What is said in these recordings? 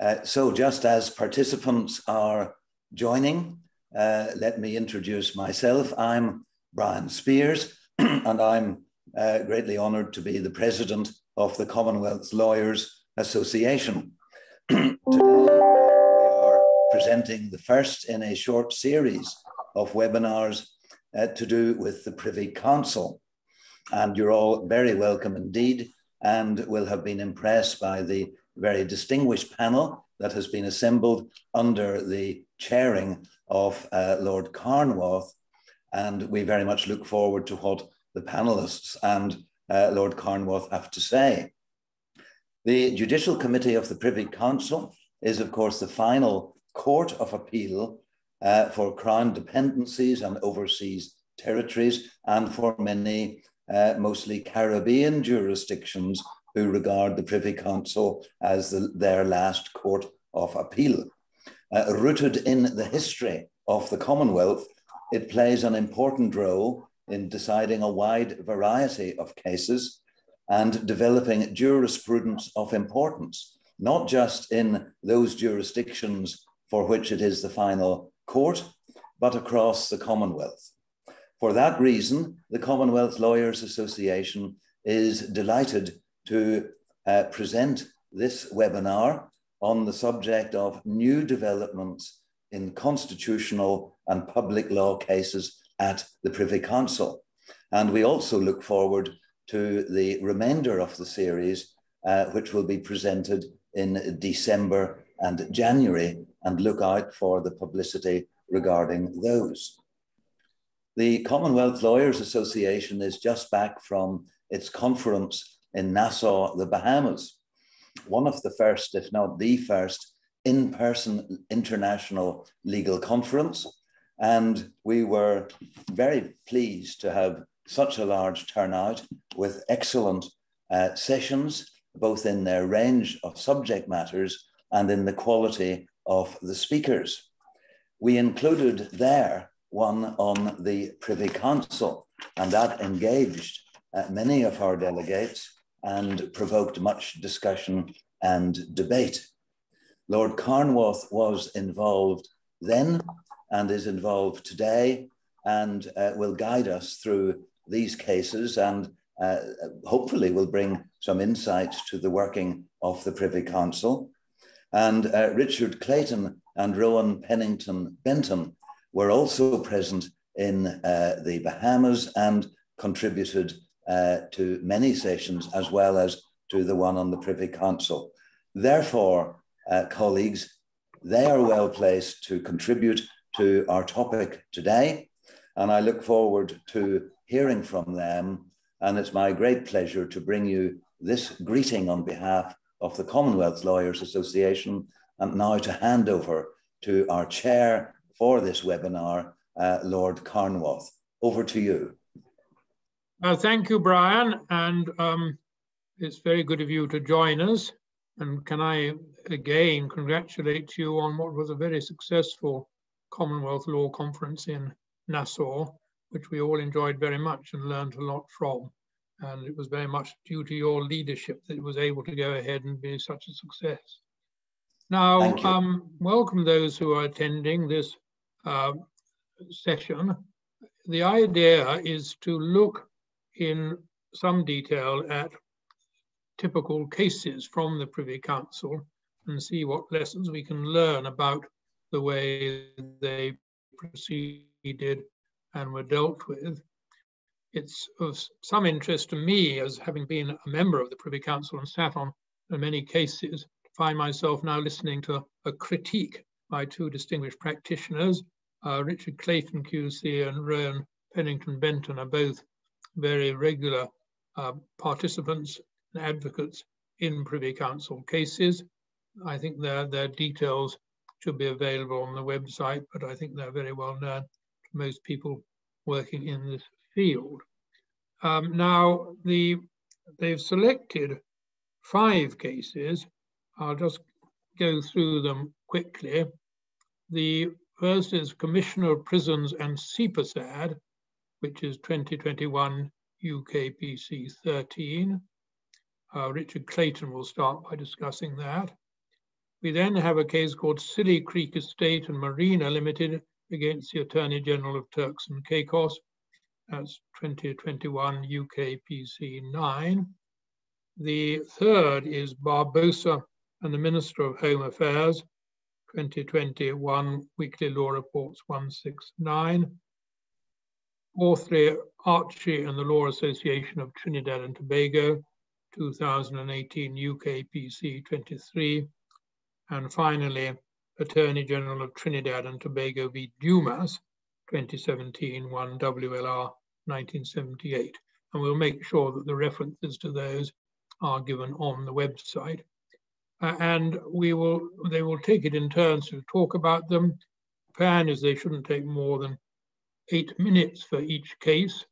Uh, so just as participants are joining, uh, let me introduce myself. I'm Brian Speers, and I'm uh, greatly honored to be the president of the Commonwealth Lawyers Association. Today, we are presenting the first in a short series of webinars uh, to do with the Privy Council. And you're all very welcome indeed and will have been impressed by the very distinguished panel that has been assembled under the chairing of uh, Lord Carnwath. And we very much look forward to what the panelists and uh, Lord Carnwath have to say. The Judicial Committee of the Privy Council is, of course, the final court of appeal uh, for crown dependencies and overseas territories, and for many, uh, mostly Caribbean jurisdictions who regard the Privy Council as the, their last court of appeal. Uh, rooted in the history of the Commonwealth, it plays an important role in deciding a wide variety of cases and developing jurisprudence of importance, not just in those jurisdictions for which it is the final court, but across the Commonwealth. For that reason, the Commonwealth Lawyers Association is delighted to uh, present this webinar on the subject of new developments in constitutional and public law cases at the Privy Council. And we also look forward to the remainder of the series, uh, which will be presented in December and January, and look out for the publicity regarding those. The Commonwealth Lawyers Association is just back from its conference in Nassau, the Bahamas. One of the first, if not the first, in person international legal conference. And we were very pleased to have such a large turnout with excellent uh, sessions, both in their range of subject matters and in the quality of the speakers. We included there one on the Privy Council, and that engaged uh, many of our delegates and provoked much discussion and debate. Lord Carnwath was involved then and is involved today and uh, will guide us through these cases and uh, hopefully will bring some insights to the working of the Privy Council. And uh, Richard Clayton and Rowan Pennington Benton were also present in uh, the Bahamas and contributed uh, to many sessions as well as to the one on the Privy Council. Therefore, uh, colleagues, they are well placed to contribute to our topic today. And I look forward to hearing from them. And it's my great pleasure to bring you this greeting on behalf of the Commonwealth Lawyers Association and now to hand over to our chair for this webinar, uh, Lord Carnwath. Over to you. Uh, thank you, Brian. And um, it's very good of you to join us. And can I again congratulate you on what was a very successful Commonwealth Law Conference in Nassau, which we all enjoyed very much and learned a lot from. And it was very much due to your leadership that it was able to go ahead and be such a success. Now, um, welcome those who are attending this uh, session. The idea is to look in some detail at typical cases from the Privy Council and see what lessons we can learn about the way they proceeded and were dealt with. It's of some interest to me as having been a member of the Privy Council and sat on many cases, to find myself now listening to a critique by two distinguished practitioners. Uh, Richard Clayton QC and Rowan Pennington Benton are both very regular uh, participants and advocates in Privy Council cases. I think their, their details should be available on the website, but I think they're very well known to most people working in this field. Um, now, the, they've selected five cases. I'll just go through them quickly. The first is Commissioner of Prisons and Seepersad, which is 2021 UKPC 13. Uh, Richard Clayton will start by discussing that. We then have a case called Silly Creek Estate and Marina Limited against the Attorney General of Turks and Caicos. That's 2021 UK PC 9. The third is Barbosa and the Minister of Home Affairs, 2021 Weekly Law Reports 169. Fourthly, Archie and the Law Association of Trinidad and Tobago, 2018 UK PC 23. And finally, Attorney General of Trinidad and Tobago v. Dumas, 2017 1 WLR 1978. And we'll make sure that the references to those are given on the website. Uh, and we will, they will take it in turns to talk about them. Plan is they shouldn't take more than eight minutes for each case,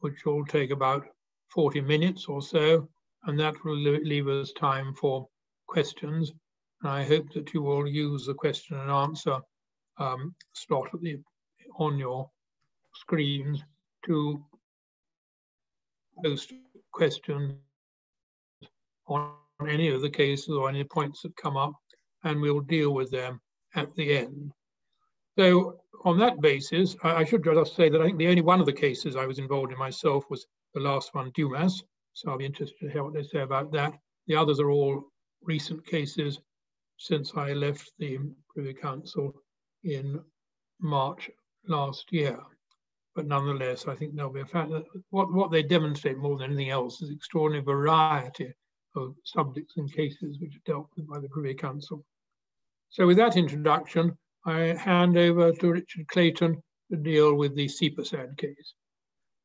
which will take about 40 minutes or so, and that will leave us time for questions. And I hope that you will use the question and answer um, slot the, on your screens to post questions on any of the cases or any points that come up, and we'll deal with them at the end. So on that basis, I, I should just say that I think the only one of the cases I was involved in myself was the last one, Dumas. So I'll be interested to hear what they say about that. The others are all recent cases since I left the Privy Council in March last year. But nonetheless, I think there'll be a fact that uh, what, what they demonstrate more than anything else is extraordinary variety of subjects and cases which are dealt with by the Privy Council. So with that introduction, I hand over to Richard Clayton to deal with the Seepersad case.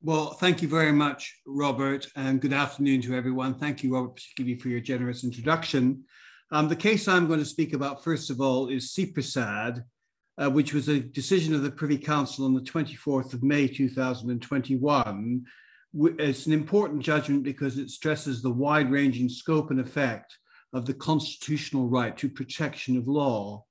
Well, thank you very much, Robert, and good afternoon to everyone. Thank you, Robert, particularly for your generous introduction. Um, the case I'm going to speak about, first of all, is Seepersad, uh, which was a decision of the Privy Council on the 24th of May 2021. It's an important judgment because it stresses the wide ranging scope and effect of the constitutional right to protection of law.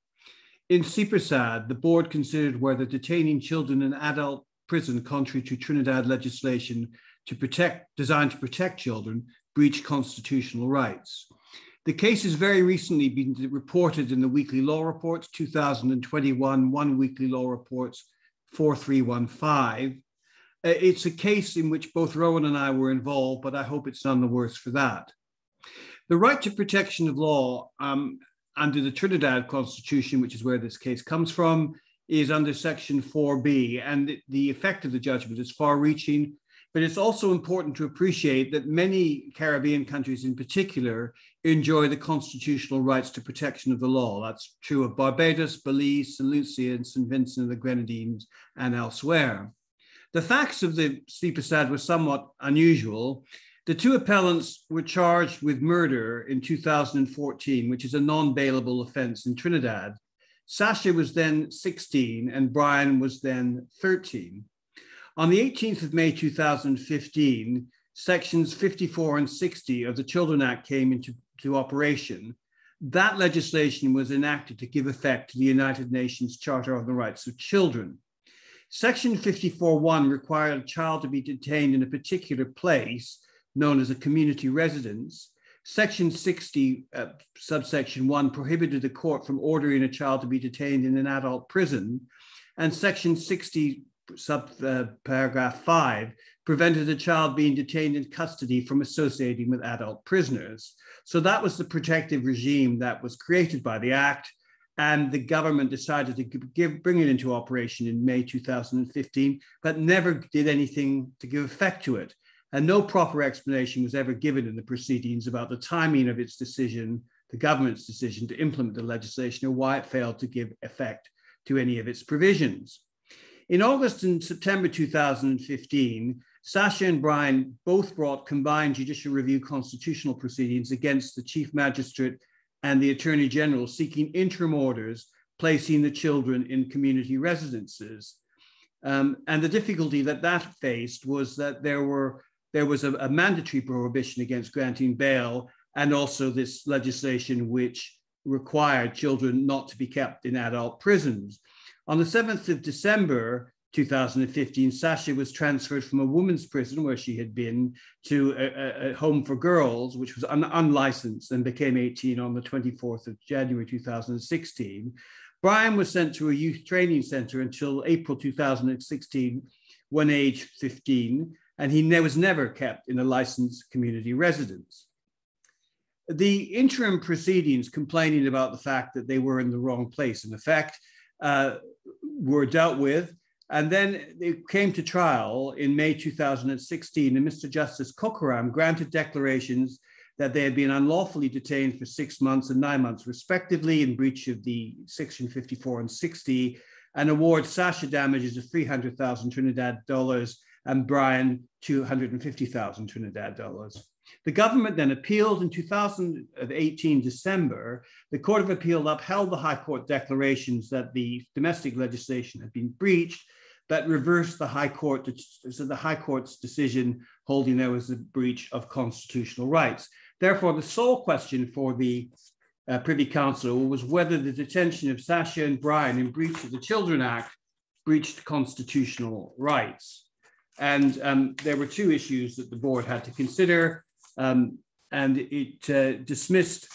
In Seepersad, the board considered whether detaining children in adult prison contrary to Trinidad legislation to protect, designed to protect children breached constitutional rights. The case has very recently been reported in the weekly law reports 2021, one weekly law reports 4315. Uh, it's a case in which both Rowan and I were involved, but I hope it's none the worse for that. The right to protection of law um, under the Trinidad Constitution, which is where this case comes from, is under Section 4B, and the effect of the judgment is far reaching. But it's also important to appreciate that many Caribbean countries, in particular, enjoy the constitutional rights to protection of the law. That's true of Barbados, Belize, St. Lucia, and St. Vincent and the Grenadines, and elsewhere. The facts of the Seepersad were somewhat unusual. The two appellants were charged with murder in 2014, which is a non bailable offense in Trinidad. Sasha was then 16 and Brian was then 13. On the 18th of May 2015, sections 54 and 60 of the Children Act came into operation. That legislation was enacted to give effect to the United Nations Charter on the Rights of Children. Section 54.1 required a child to be detained in a particular place known as a community residence. Section 60, uh, subsection 1, prohibited the court from ordering a child to be detained in an adult prison. And Section 60, sub uh, paragraph 5, prevented a child being detained in custody from associating with adult prisoners. So that was the protective regime that was created by the Act. And the government decided to give, bring it into operation in May 2015, but never did anything to give effect to it and no proper explanation was ever given in the proceedings about the timing of its decision, the government's decision to implement the legislation, or why it failed to give effect to any of its provisions. In August and September 2015, Sasha and Brian both brought combined judicial review constitutional proceedings against the Chief Magistrate and the Attorney General seeking interim orders placing the children in community residences. Um, and the difficulty that that faced was that there were there was a, a mandatory prohibition against granting bail and also this legislation which required children not to be kept in adult prisons. On the 7th of December, 2015, Sasha was transferred from a women's prison where she had been to a, a home for girls, which was un unlicensed and became 18 on the 24th of January 2016. Brian was sent to a youth training center until April 2016, when age 15, and he was never kept in a licensed community residence. The interim proceedings complaining about the fact that they were in the wrong place, in effect, uh, were dealt with and then it came to trial in May 2016, and Mr. Justice Kokaram granted declarations that they had been unlawfully detained for six months and nine months, respectively, in breach of the Section 54 and 60, and award Sasha damages of 300,000 Trinidad dollars and Brian 250,000 Trinidad dollars. The government then appealed in 2018 December. The Court of Appeal upheld the High Court declarations that the domestic legislation had been breached that reversed the High Court, so the High Court's decision holding there was a breach of constitutional rights. Therefore, the sole question for the uh, Privy Council was whether the detention of Sasha and Brian in breach of the Children Act breached constitutional rights. And um, there were two issues that the board had to consider, um, and it uh, dismissed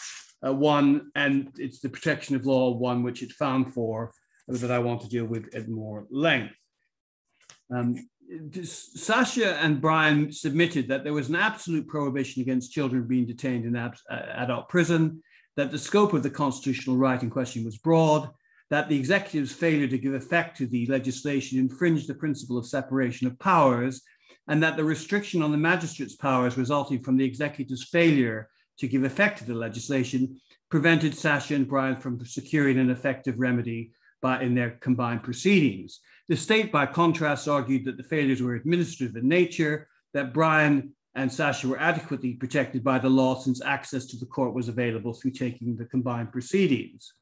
uh, one, and it's the protection of law one, which it found for that I want to deal with at more length. Um, Sasha and Brian submitted that there was an absolute prohibition against children being detained in uh, adult prison, that the scope of the constitutional right in question was broad, that the executive's failure to give effect to the legislation infringed the principle of separation of powers, and that the restriction on the magistrate's powers resulting from the executive's failure to give effect to the legislation prevented Sasha and Brian from securing an effective remedy by, in their combined proceedings. The state, by contrast, argued that the failures were administrative in nature, that Brian and Sasha were adequately protected by the law since access to the court was available through taking the combined proceedings.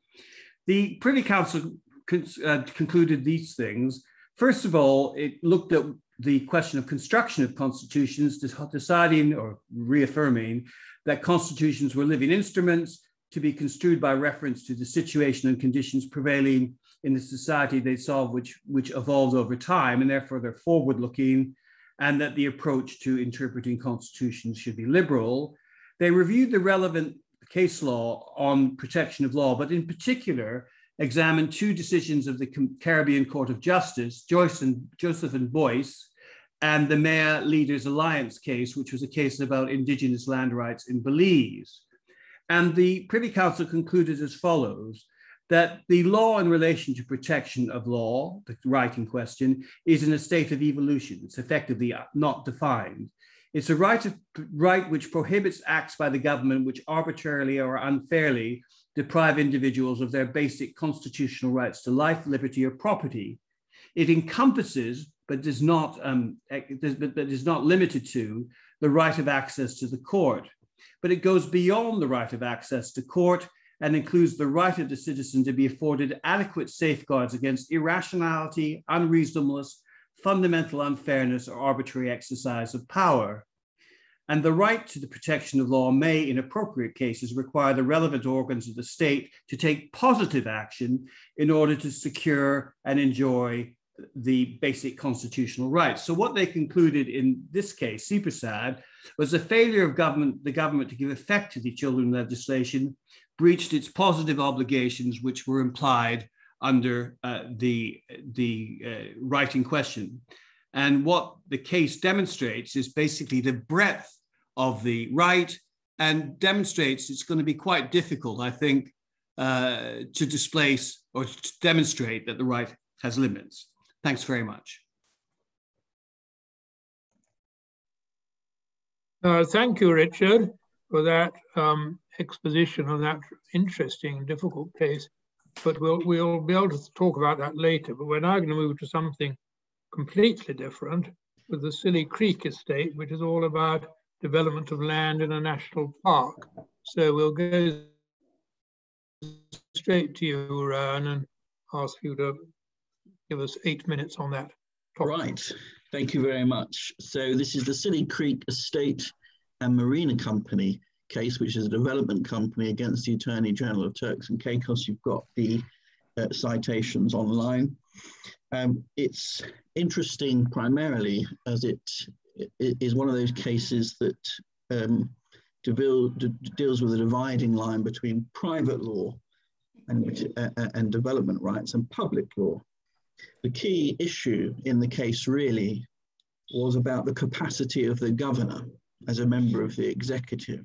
The Privy Council con uh, concluded these things. First of all, it looked at the question of construction of constitutions, deciding or reaffirming that constitutions were living instruments to be construed by reference to the situation and conditions prevailing in the society they solve, which, which evolved over time, and therefore they're forward looking, and that the approach to interpreting constitutions should be liberal. They reviewed the relevant case law on protection of law, but in particular, examined two decisions of the Caribbean Court of Justice, Joyce and Joseph and Boyce, and the Maya Leaders Alliance case, which was a case about indigenous land rights in Belize. And the Privy Council concluded as follows that the law in relation to protection of law, the right in question, is in a state of evolution. It's effectively uh, not defined. It's a right, of, right which prohibits acts by the government which arbitrarily or unfairly deprive individuals of their basic constitutional rights to life, liberty, or property. It encompasses, but does not, um, but, but is not limited to, the right of access to the court. But it goes beyond the right of access to court and includes the right of the citizen to be afforded adequate safeguards against irrationality, unreasonableness, fundamental unfairness, or arbitrary exercise of power. And the right to the protection of law may, in appropriate cases, require the relevant organs of the state to take positive action in order to secure and enjoy the basic constitutional rights. So what they concluded in this case, Seepersad, was a failure of government, the government to give effect to the children legislation breached its positive obligations, which were implied under uh, the, the uh, right in question. And what the case demonstrates is basically the breadth of the right and demonstrates it's going to be quite difficult, I think, uh, to displace or to demonstrate that the right has limits. Thanks very much. Uh, thank you, Richard, for that um, exposition on that interesting, difficult case. But we'll, we'll be able to talk about that later. But we're now going to move to something completely different with the Silly Creek estate, which is all about development of land in a national park. So we'll go straight to you, Ryan, and ask you to give us eight minutes on that topic. Right. Thank you very much. So this is the Silly Creek Estate and Marina Company case, which is a development company against the Attorney General of Turks and Caicos. You've got the uh, citations online. Um, it's interesting primarily as it, it is one of those cases that um, deals with a dividing line between private law and, uh, uh, and development rights and public law. The key issue in the case really was about the capacity of the governor as a member of the executive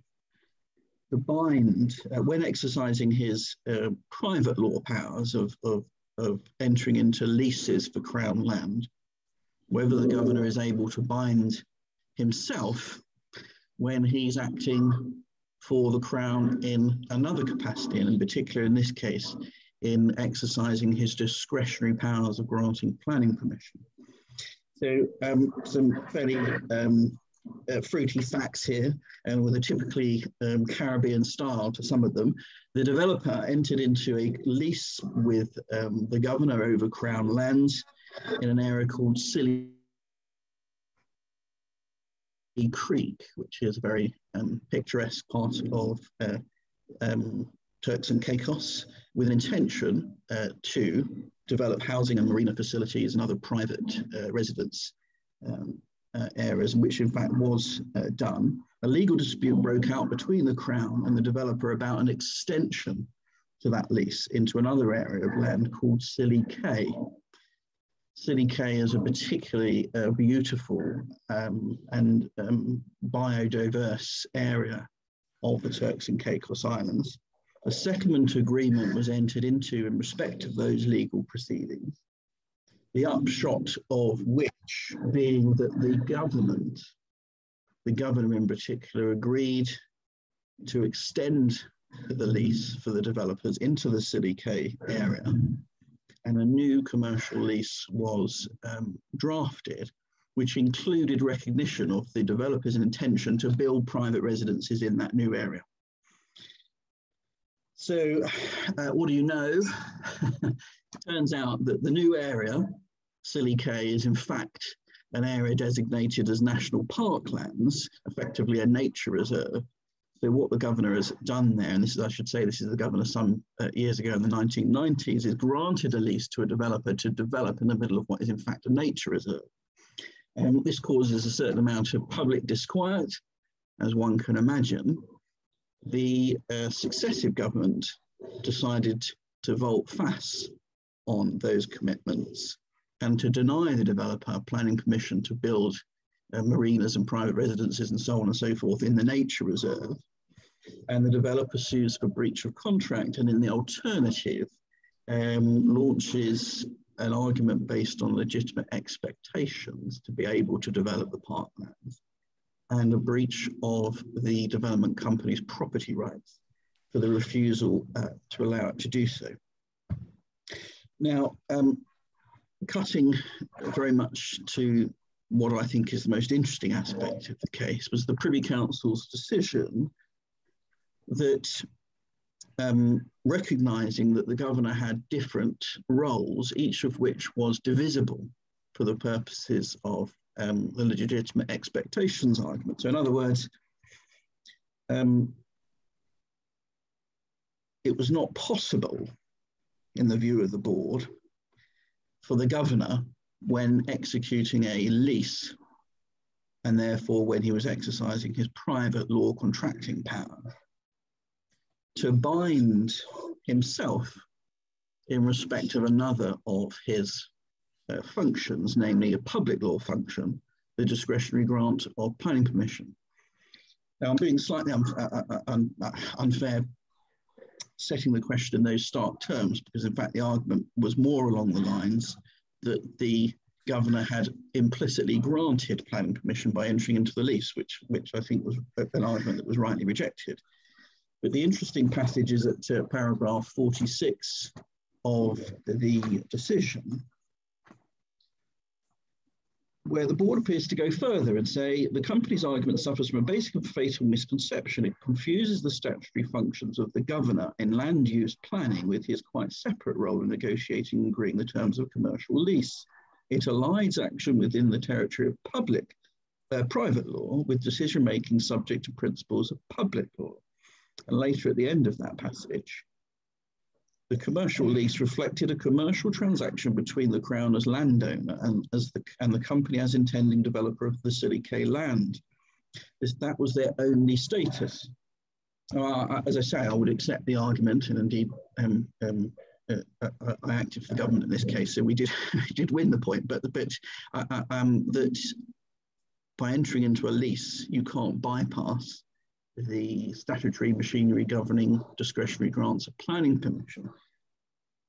to bind, uh, when exercising his uh, private law powers of, of, of entering into leases for Crown land, whether the governor is able to bind himself when he's acting for the Crown in another capacity, and in particular, in this case, in exercising his discretionary powers of granting planning permission. So, um, some fairly um, uh, fruity facts here, and with a typically um, Caribbean style to some of them. The developer entered into a lease with um, the governor over Crown lands in an area called Silly Creek, which is a very um, picturesque part of uh, um, Turks and Caicos, with an intention uh, to develop housing and marina facilities and other private uh, residence um, uh, areas, which in fact was uh, done. A legal dispute broke out between the Crown and the developer about an extension to that lease into another area of land called Silly Cay. Silly Cay is a particularly uh, beautiful um, and um, biodiverse area of the Turks and Caicos Islands. A settlement agreement was entered into in respect of those legal proceedings, the upshot of which being that the government, the governor in particular, agreed to extend the lease for the developers into the Silly Cay area and a new commercial lease was um, drafted, which included recognition of the developer's intention to build private residences in that new area. So, uh, what do you know? Turns out that the new area, Silly Cay, is in fact an area designated as national parklands, effectively a nature reserve, so what the governor has done there, and this is, I should say, this is the governor some uh, years ago in the 1990s, is granted a lease to a developer to develop in the middle of what is in fact a nature reserve. And this causes a certain amount of public disquiet, as one can imagine. The uh, successive government decided to volte face on those commitments and to deny the developer planning permission to build uh, marinas and private residences and so on and so forth in the nature reserve and the developer sues for breach of contract, and in the alternative, um, launches an argument based on legitimate expectations to be able to develop the parklands and a breach of the development company's property rights for the refusal uh, to allow it to do so. Now, um, cutting very much to what I think is the most interesting aspect of the case was the Privy Council's decision that um, recognizing that the governor had different roles, each of which was divisible for the purposes of um, the legitimate expectations argument. So, in other words, um, it was not possible, in the view of the board, for the governor, when executing a lease, and therefore when he was exercising his private law contracting power, to bind himself in respect of another of his uh, functions, namely a public law function, the discretionary grant of planning permission. Now, I'm being slightly un uh, uh, un uh, unfair setting the question in those stark terms, because in fact the argument was more along the lines that the governor had implicitly granted planning permission by entering into the lease, which, which I think was an argument that was rightly rejected. But the interesting passage is at uh, paragraph 46 of the decision, where the board appears to go further and say the company's argument suffers from a basic and fatal misconception. It confuses the statutory functions of the governor in land use planning with his quite separate role in negotiating and agreeing the terms of commercial lease. It aligns action within the territory of public, uh, private law with decision making subject to principles of public law. And later at the end of that passage, the commercial lease reflected a commercial transaction between the Crown as landowner and, as the, and the company as intending developer of the Silly Cay land. This, that was their only status. Uh, as I say, I would accept the argument, and indeed, um, um, uh, uh I acted for the government in this case, so we did did win the point. But uh, uh, um, that by entering into a lease, you can't bypass the statutory machinery governing discretionary grants of planning permission.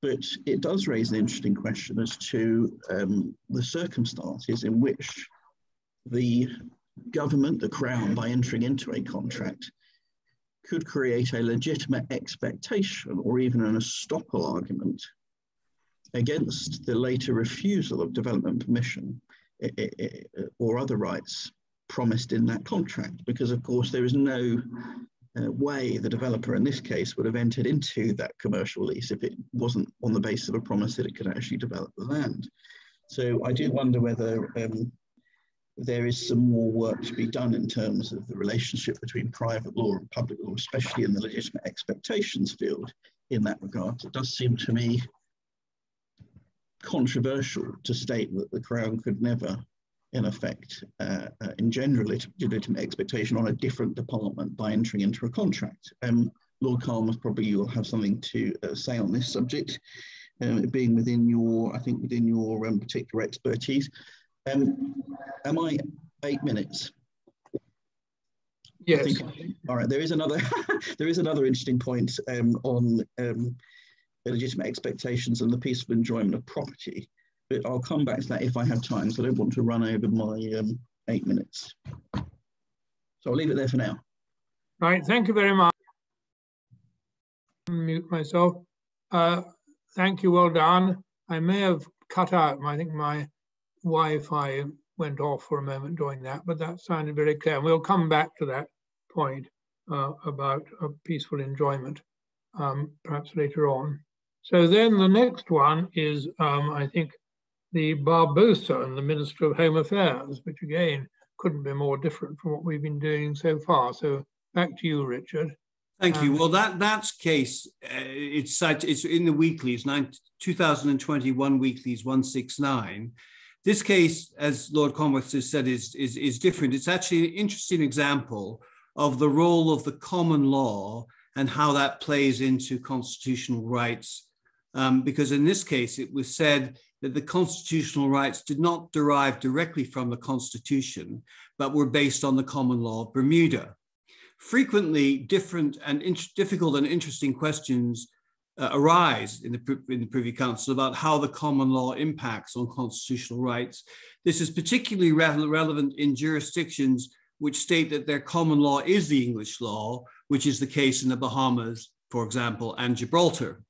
But it does raise an interesting question as to um, the circumstances in which the government, the Crown, by entering into a contract, could create a legitimate expectation or even an estoppel argument against the later refusal of development permission or other rights promised in that contract. Because of course there is no uh, way the developer in this case would have entered into that commercial lease if it wasn't on the basis of a promise that it could actually develop the land. So I do wonder whether um, there is some more work to be done in terms of the relationship between private law and public law, especially in the legitimate expectations field in that regard. It does seem to me controversial to state that the Crown could never in effect, uh, uh, engender legitimate expectation on a different department by entering into a contract. Um, Lord Carnwath, probably you'll have something to uh, say on this subject, um, being within your, I think, within your um, particular expertise. Um, am I eight minutes? Yes. all right. There is another. there is another interesting point um, on um, legitimate expectations and the peaceful enjoyment of property but I'll come back to that if I have time. So I don't want to run over my um, eight minutes. So I'll leave it there for now. Right, thank you very much. Mute myself. Uh, thank you, well done. I may have cut out, I think my Wi-Fi went off for a moment during that, but that sounded very clear. And we'll come back to that point uh, about a peaceful enjoyment, um, perhaps later on. So then the next one is, um, I think, the Barbosa and the Minister of Home Affairs, which again couldn't be more different from what we've been doing so far. So back to you, Richard. Thank you. Um, well, that that's case. Uh, it's it's in the weeklies, nine, 2021 weeklies 169. This case, as Lord Carnwath has said, is, is, is different. It's actually an interesting example of the role of the common law and how that plays into constitutional rights. Um, because in this case, it was said that the constitutional rights did not derive directly from the Constitution, but were based on the common law of Bermuda. Frequently, different and difficult and interesting questions uh, arise in the, in the Privy Council about how the common law impacts on constitutional rights. This is particularly re relevant in jurisdictions which state that their common law is the English law, which is the case in the Bahamas, for example, and Gibraltar.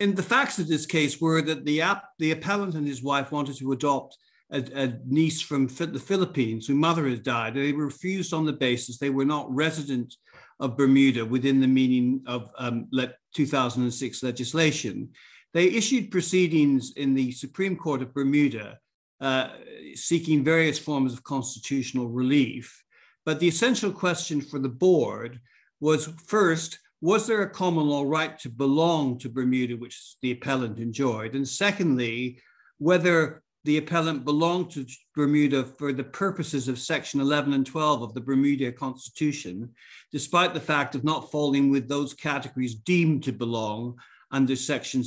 And the facts of this case were that the, app, the appellant and his wife wanted to adopt a, a niece from the Philippines whose mother had died. They were refused on the basis they were not resident of Bermuda within the meaning of um, 2006 legislation. They issued proceedings in the Supreme Court of Bermuda uh, seeking various forms of constitutional relief. But the essential question for the board was first, was there a common law right to belong to Bermuda, which the appellant enjoyed? And secondly, whether the appellant belonged to Bermuda for the purposes of Section 11 and 12 of the Bermuda Constitution, despite the fact of not falling with those categories deemed to belong under Section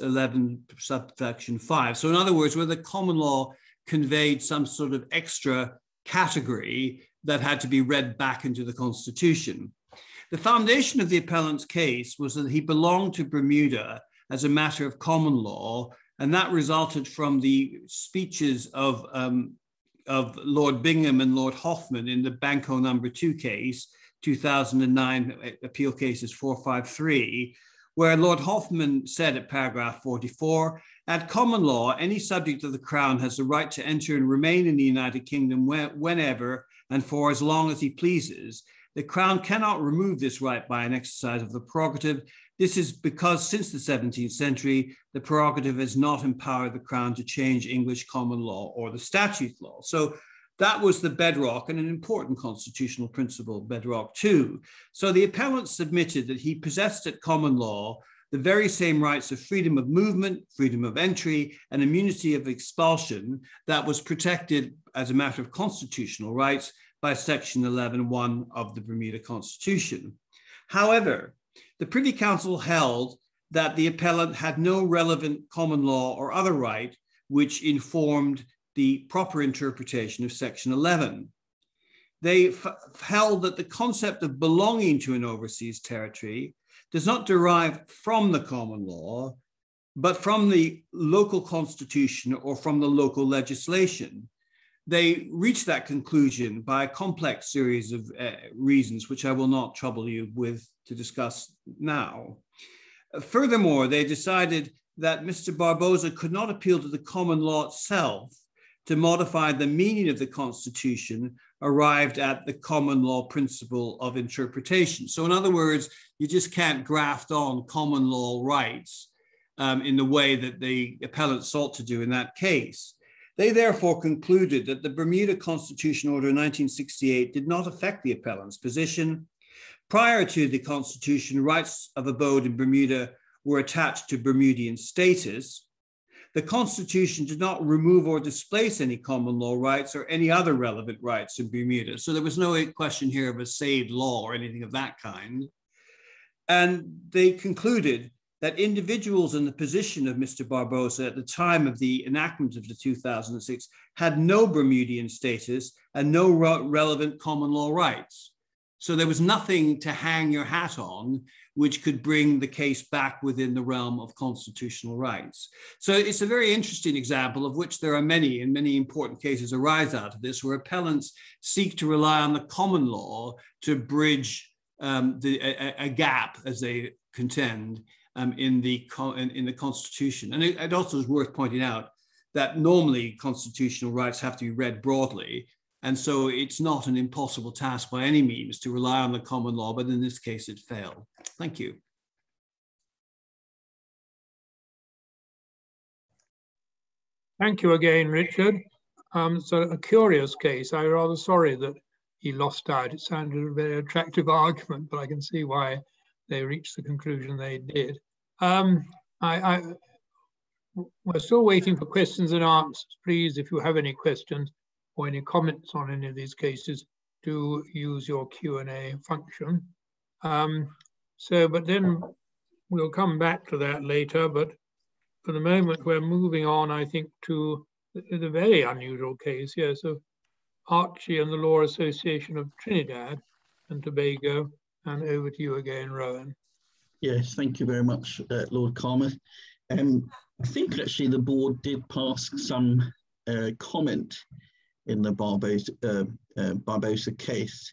11, subsection 5. So, in other words, whether common law conveyed some sort of extra category that had to be read back into the Constitution. The foundation of the appellant's case was that he belonged to Bermuda as a matter of common law, and that resulted from the speeches of, um, of Lord Bingham and Lord Hoffmann in the Bancoult number two case, 2009 appeal cases 453, where Lord Hoffmann said at paragraph 44, at common law, any subject of the crown has the right to enter and remain in the United Kingdom whenever and for as long as he pleases, the Crown cannot remove this right by an exercise of the prerogative. This is because since the 17th century, the prerogative has not empowered the Crown to change English common law or the statute law. So that was the bedrock and an important constitutional principle, bedrock too. So the appellant submitted that he possessed at common law the the very same rights of freedom of movement, freedom of entry, and immunity of expulsion that was protected as a matter of constitutional rights by Section 11.1 of the Bermuda Constitution. However, the Privy Council held that the appellant had no relevant common law or other right which informed the proper interpretation of Section 11. They held that the concept of belonging to an overseas territory does not derive from the common law, but from the local constitution or from the local legislation. They reached that conclusion by a complex series of uh, reasons, which I will not trouble you with to discuss now. Furthermore, they decided that Mr. Barbosa could not appeal to the common law itself to modify the meaning of the Constitution arrived at the common law principle of interpretation. So, in other words, you just can't graft on common law rights um, in the way that the appellant sought to do in that case. They therefore concluded that the Bermuda Constitution Order 1968 did not affect the appellant's position. Prior to the Constitution, rights of abode in Bermuda were attached to Bermudian status. The Constitution did not remove or displace any common law rights or any other relevant rights in Bermuda. So there was no question here of a saved law or anything of that kind. And they concluded that individuals in the position of Mr. Barbosa at the time of the enactment of the 2006 had no Bermudian status and no re relevant common law rights. So there was nothing to hang your hat on which could bring the case back within the realm of constitutional rights. So it's a very interesting example of which there are many and many important cases arise out of this where appellants seek to rely on the common law to bridge um, the, a, a, gap, as they contend, um, in, the, in, in, the Constitution. And it, it also is worth pointing out that normally constitutional rights have to be read broadly. And so it's not an impossible task by any means to rely on the common law, but in this case it failed. Thank you. Thank you again, Richard. Um, so a curious case. I'm rather sorry that he lost out. It sounded a very attractive argument, but I can see why they reached the conclusion they did. Um, I, I, we're still waiting for questions and answers. Please, if you have any questions or any comments on any of these cases, do use your Q&A function. Um, so, but then we'll come back to that later. But for the moment, we're moving on, I think, to the, the very unusual case, yes, of Archie and the Law Association of Trinidad and Tobago. And over to you again, Rowan. Yes, thank you very much, uh, Lord Carnwath. Um, I think actually the board did pass some uh, comment in the Barbosa, uh, uh Barbosa case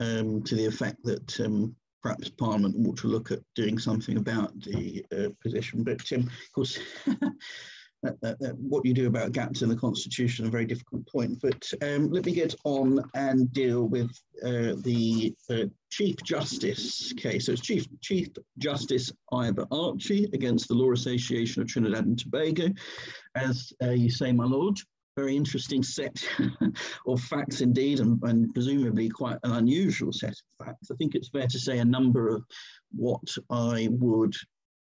um, to the effect that um, perhaps Parliament ought to look at doing something about the uh, position. But um, of course, what you do about gaps in the Constitution, a very difficult point. But um, let me get on and deal with uh, the uh, Chief Justice case. So it's Chief, Chief Justice Ivor Archie against the Law Association of Trinidad and Tobago. As uh, you say, my lord, very interesting set of facts indeed, and, and, presumably quite an unusual set of facts. I think it's fair to say a number of what I would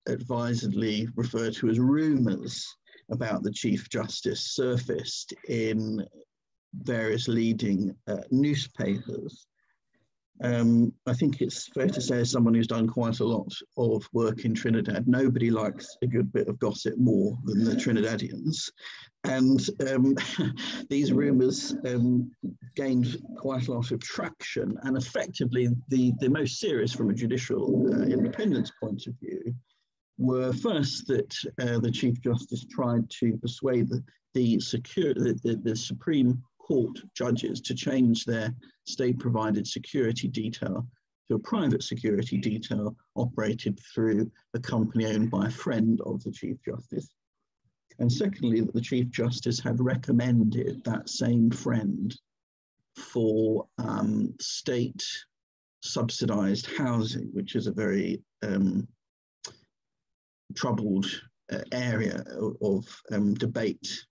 advisedly refer to as rumours about the Chief Justice surfaced in various leading uh, newspapers. Um, I think it's fair to say, as someone who's done quite a lot of work in Trinidad, nobody likes a good bit of gossip more than the Trinidadians. And um, these rumours um, gained quite a lot of traction. And effectively, the, the most serious from a judicial uh, independence point of view were first that uh, the Chief Justice tried to persuade the, the, secure, the, the, Supreme Court judges to change their state provided security detail to a private security detail operated through a company owned by a friend of the Chief Justice. And secondly, that the Chief Justice had recommended that same friend for um, state subsidized housing, which is a very um, troubled uh, area of, um, debate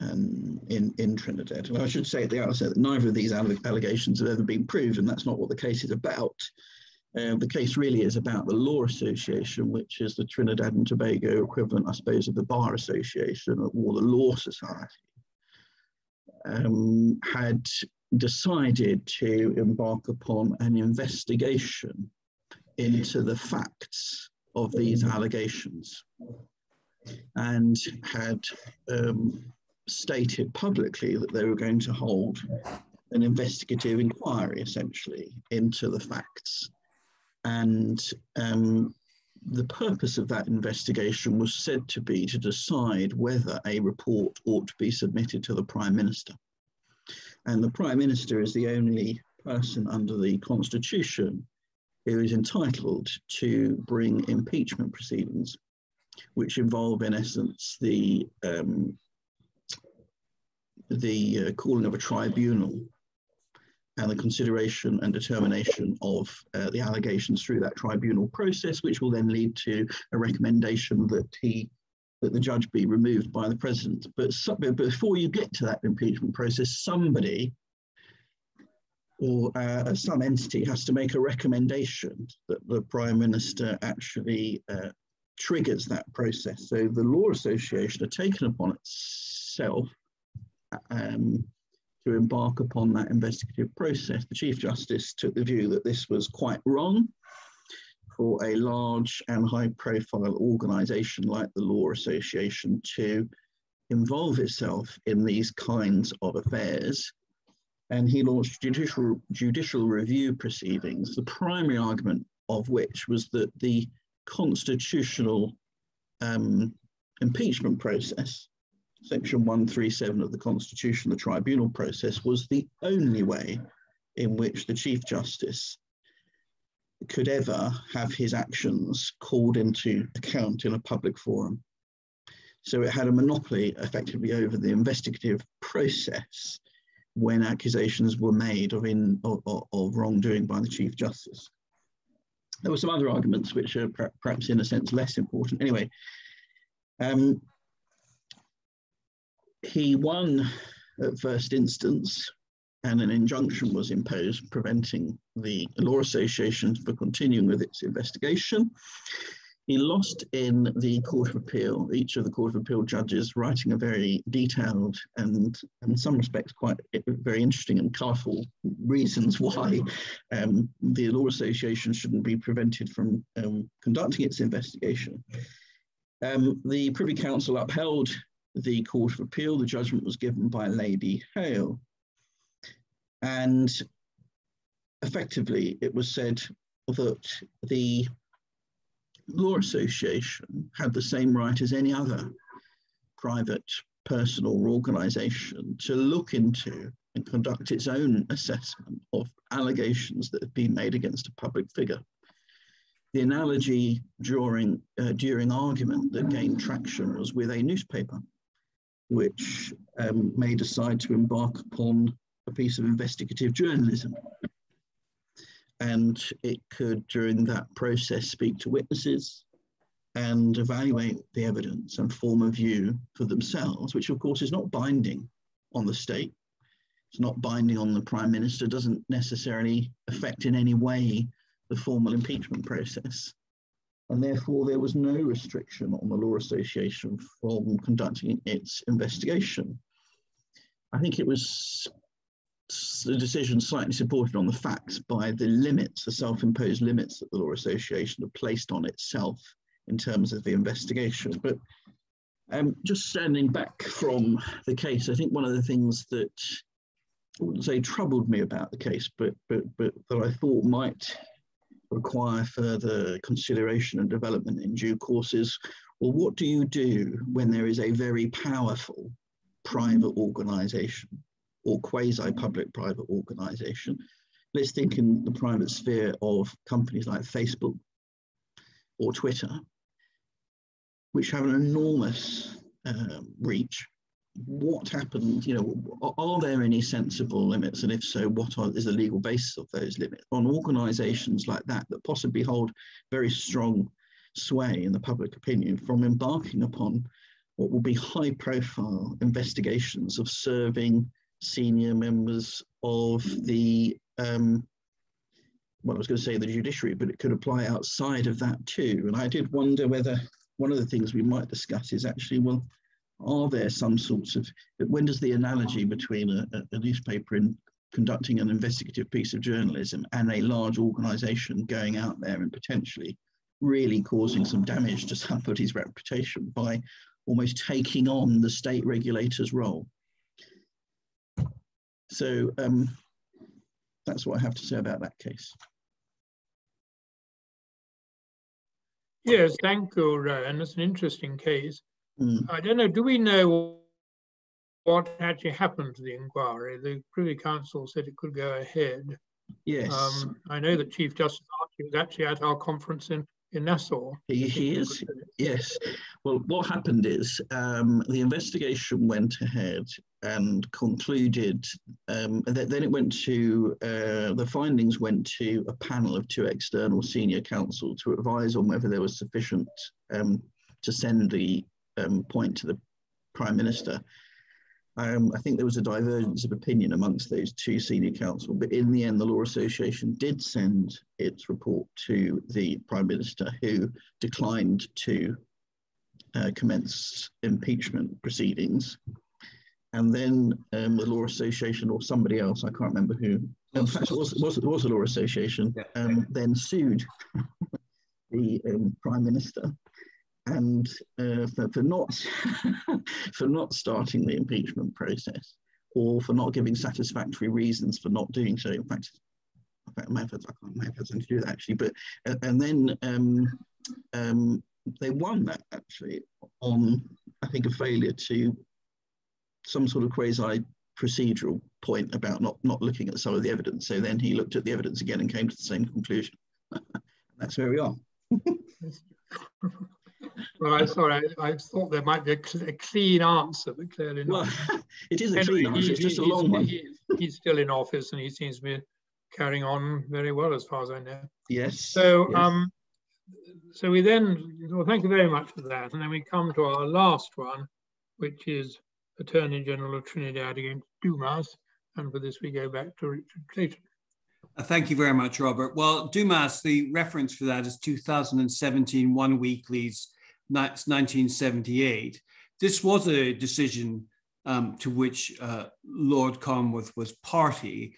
um, in, in Trinidad. And I should say at the outset that neither of these allegations have ever been proved, and that's not what the case is about. Uh, the case really is about the Law Association, which is the Trinidad and Tobago equivalent, I suppose, of the Bar Association or the Law Society, um, had decided to embark upon an investigation into the facts of these allegations and had um, stated publicly that they were going to hold an investigative inquiry essentially into the facts. And um, the purpose of that investigation was said to be to decide whether a report ought to be submitted to the Prime Minister. And the Prime Minister is the only person under the Constitution who is entitled to bring impeachment proceedings, which involve, in essence, the um, the uh, calling of a tribunal and the consideration and determination of uh, the allegations through that tribunal process, which will then lead to a recommendation that he that the judge be removed by the president. But, so, but before you get to that impeachment process, somebody or uh, some entity has to make a recommendation that the prime minister actually uh, triggers that process. So the Law Association have taken upon itself um, to embark upon that investigative process. The Chief Justice took the view that this was quite wrong for a large and high profile organisation like the Law Association to involve itself in these kinds of affairs. And he launched judicial, judicial review proceedings, the primary argument of which was that the constitutional um, impeachment process Section 137 of the Constitution, the tribunal process, was the only way in which the Chief Justice could ever have his actions called into account in a public forum. So it had a monopoly effectively over the investigative process when accusations were made of, in, of, of wrongdoing by the Chief Justice. There were some other arguments which are perhaps in a sense less important. Anyway, um, he won at first instance, and an injunction was imposed preventing the Law Association from continuing with its investigation. He lost in the Court of Appeal, each of the Court of Appeal judges writing a very detailed and, in some respects, quite very interesting and colourful reasons why um, the Law Association shouldn't be prevented from um, conducting its investigation. Um, the Privy Council upheld the Court of Appeal. The judgment was given by Lady Hale. And effectively, it was said that the Law Association had the same right as any other private person or organisation to look into and conduct its own assessment of allegations that have been made against a public figure. The analogy during, uh, during argument that gained traction was with a newspaper which um, may decide to embark upon a piece of investigative journalism. And it could, during that process, speak to witnesses and evaluate the evidence and form a view for themselves, which of course is not binding on the state. It's not binding on the prime minister, doesn't necessarily affect in any way the formal impeachment process and therefore there was no restriction on the Law Association from conducting its investigation. I think it was the decision slightly supported on the facts by the limits, the self-imposed limits that the Law Association have placed on itself in terms of the investigation. But um, just standing back from the case, I think one of the things that I wouldn't say troubled me about the case, but but but that I thought might require further consideration and development in due courses. Well, what do you do when there is a very powerful private organization or quasi public private organization? Let's think in the private sphere of companies like Facebook or Twitter, which have an enormous uh, reach what happened, you know, are there any sensible limits? And if so, what are, is the legal basis of those limits on organizations like that that possibly hold very strong sway in the public opinion from embarking upon what will be high profile investigations of serving senior members of the um, well, I was going to say the judiciary, but it could apply outside of that too. And I did wonder whether one of the things we might discuss is actually, well, are there some sorts of, when does the analogy between a, a newspaper in conducting an investigative piece of journalism and a large organization going out there and potentially really causing some damage to somebody's reputation by almost taking on the state regulator's role. So um, that's what I have to say about that case. Yes, thank you, Ryan. It's an interesting case. Mm. I don't know, do we know what actually happened to the inquiry? The Privy Council said it could go ahead. Yes. Um, I know that Chief Justice Archie was actually at our conference in, in Nassau. He, he is, yes. Well, what happened is um, the investigation went ahead and concluded, um, th then it went to, uh, the findings went to a panel of two external senior counsel to advise on whether there was sufficient um, to send the um, point to the Prime Minister. Um, I think there was a divergence of opinion amongst those two senior counsel, but in the end, the Law Association did send its report to the Prime Minister, who declined to uh, commence impeachment proceedings. And then um, the Law Association or somebody else, I can't remember who, in fact, it was, it was, it was the Law Association, um, then sued the um, Prime Minister. And uh, for, for not for not starting the impeachment process or for not giving satisfactory reasons for not doing so. In fact, in fact I can't may have had something to do that actually, but uh, and then um, um, they won that actually on I think a failure to some sort of quasi procedural point about not not looking at some of the evidence. So then he looked at the evidence again and came to the same conclusion. That's where we are. Well, I sorry, I, I, thought there might be a, cl a clean answer, but clearly not. Well, it is a anyway, clean answer. It's just a long one. He, he's still in office, and he seems to be carrying on very well, as far as I know. Yes. So, yes. um, so we then. Well, thank you very much for that, and then we come to our last one, which is Attorney General of Trinidad against Dumas, and for this we go back to Richard Clayton. Uh, thank you very much, Robert. Well, Dumas, the reference for that is 2017 One Weekly's 1978. This was a decision um, to which uh, Lord Carnwath was party,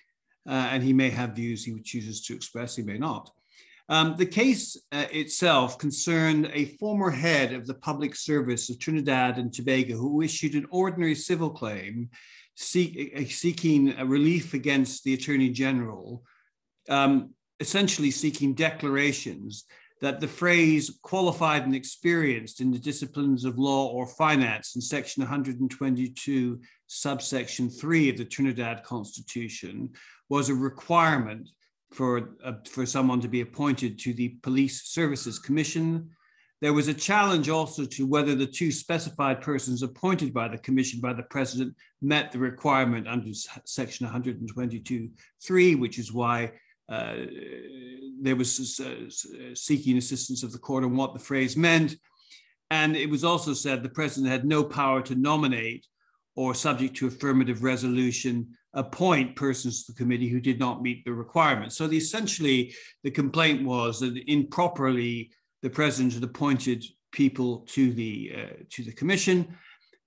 uh, and he may have views he chooses to express, he may not. Um, the case uh, itself concerned a former head of the public service of Trinidad and Tobago who issued an ordinary civil claim seek, uh, seeking relief against the Attorney General, um, essentially seeking declarations that the phrase qualified and experienced in the disciplines of law or finance in section 122 subsection 3 of the Trinidad Constitution was a requirement for, uh, for someone to be appointed to the Police Services Commission. There was a challenge also to whether the two specified persons appointed by the commission by the president met the requirement under section 122.3, which is why uh, there was uh, seeking assistance of the court on what the phrase meant. And it was also said the president had no power to nominate or, subject to affirmative resolution, appoint persons to the committee who did not meet the requirements. So the, essentially, the complaint was that improperly the president had appointed people to the uh, to the commission,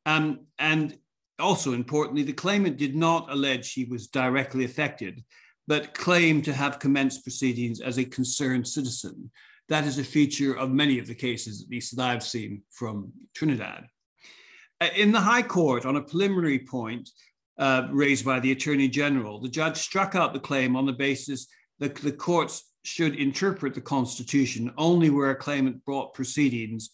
um, and also importantly, the claimant did not allege he was directly affected but claimed to have commenced proceedings as a concerned citizen. That is a feature of many of the cases, at least that I've seen from Trinidad. Uh, in the High Court, on a preliminary point uh, raised by the Attorney General, the judge struck out the claim on the basis that the courts should interpret the Constitution only where a claimant brought proceedings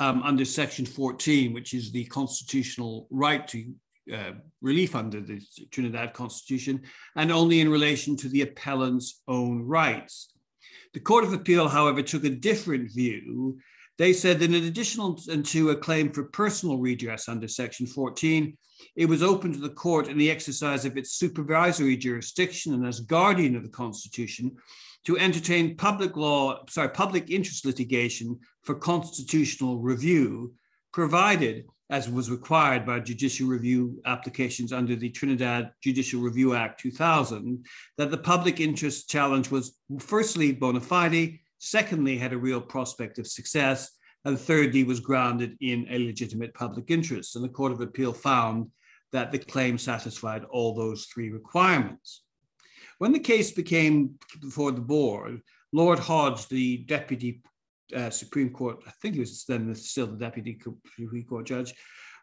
um, under Section 14, which is the constitutional right to uh, relief under the Trinidad Constitution, and only in relation to the appellant's own rights. The Court of Appeal, however, took a different view. They said that in addition to a claim for personal redress under Section 14, it was open to the court in the exercise of its supervisory jurisdiction and as guardian of the Constitution to entertain public law, sorry, public interest litigation for constitutional review, provided as was required by judicial review applications under the Trinidad Judicial Review Act 2000, that the public interest challenge was firstly bona fide, secondly, had a real prospect of success, and thirdly, was grounded in a legitimate public interest. And the Court of Appeal found that the claim satisfied all those three requirements. When the case became before the board, Lord Hodge, the deputy uh, Supreme Court, I think he was then still the deputy Supreme Court judge,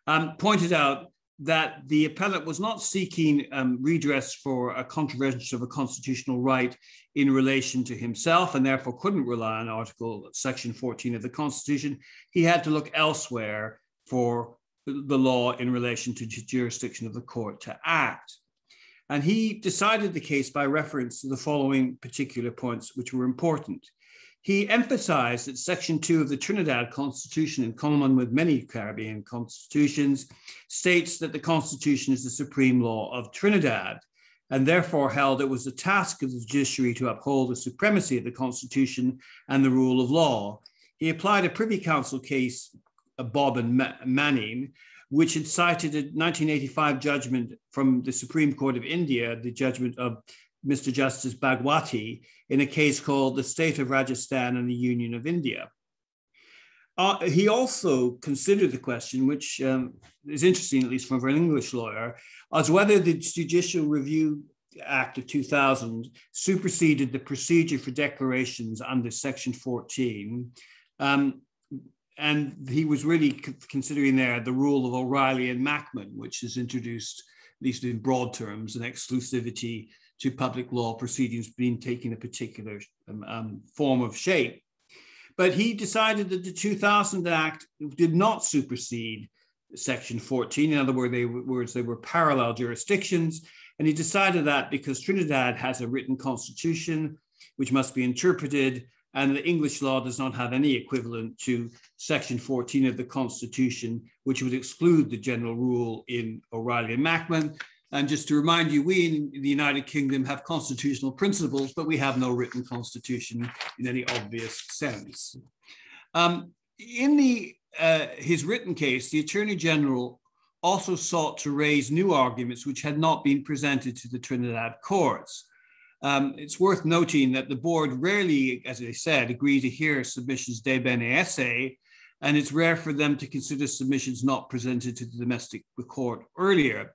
um, pointed out that the appellate was not seeking um, redress for a contravention of a constitutional right in relation to himself and therefore couldn't rely on Article Section 14 of the Constitution. He had to look elsewhere for the law in relation to the jurisdiction of the court to act. And he decided the case by reference to the following particular points, which were important. He emphasized that Section 2 of the Trinidad Constitution, in common with many Caribbean constitutions, states that the Constitution is the supreme law of Trinidad, and therefore held it was the task of the judiciary to uphold the supremacy of the Constitution and the rule of law. He applied a Privy Council case, uh, Bobb and Manning, which had cited a 1985 judgment from the Supreme Court of India, the judgment of Mr. Justice Bhagwati in a case called The State of Rajasthan and the Union of India. Uh, he also considered the question, which um, is interesting, at least from an English lawyer, as whether the Judicial Review Act of 2000 superseded the procedure for declarations under Section 14. Um, and he was really considering there the rule of O'Reilly and Mackman, which is introduced, at least in broad terms, an exclusivity to public law proceedings being taken a particular um, um, form of shape. But he decided that the 2000 Act did not supersede Section 14. In other words, they were parallel jurisdictions. And he decided that because Trinidad has a written constitution, which must be interpreted, and the English law does not have any equivalent to Section 14 of the Constitution, which would exclude the general rule in O'Reilly and Mackman. And just to remind you, we in the United Kingdom have constitutional principles, but we have no written constitution in any obvious sense. Um, in the, uh, his written case, the Attorney General also sought to raise new arguments which had not been presented to the Trinidad courts. Um, it's worth noting that the board rarely, as I said, agree to hear submissions de bene esse, and it's rare for them to consider submissions not presented to the domestic court earlier.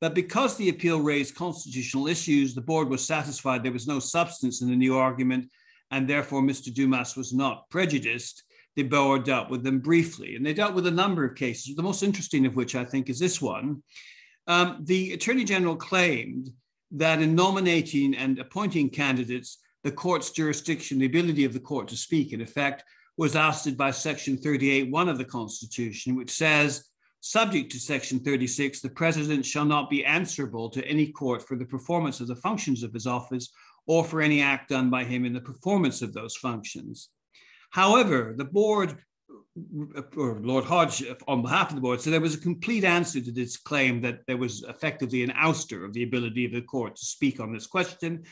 But because the appeal raised constitutional issues, the board was satisfied there was no substance in the new argument, and therefore Mr. Dumas was not prejudiced. The board dealt with them briefly, and they dealt with a number of cases, the most interesting of which I think is this one. Um, the Attorney General claimed that in nominating and appointing candidates, the court's jurisdiction, the ability of the court to speak, in effect, was ousted by Section 38.1 of the Constitution, which says Subject to Section 36, the President shall not be answerable to any court for the performance of the functions of his office or for any act done by him in the performance of those functions. However, the board, or Lord Hodge on behalf of the board, said there was a complete answer to this claim that there was effectively an ouster of the ability of the court to speak on this question.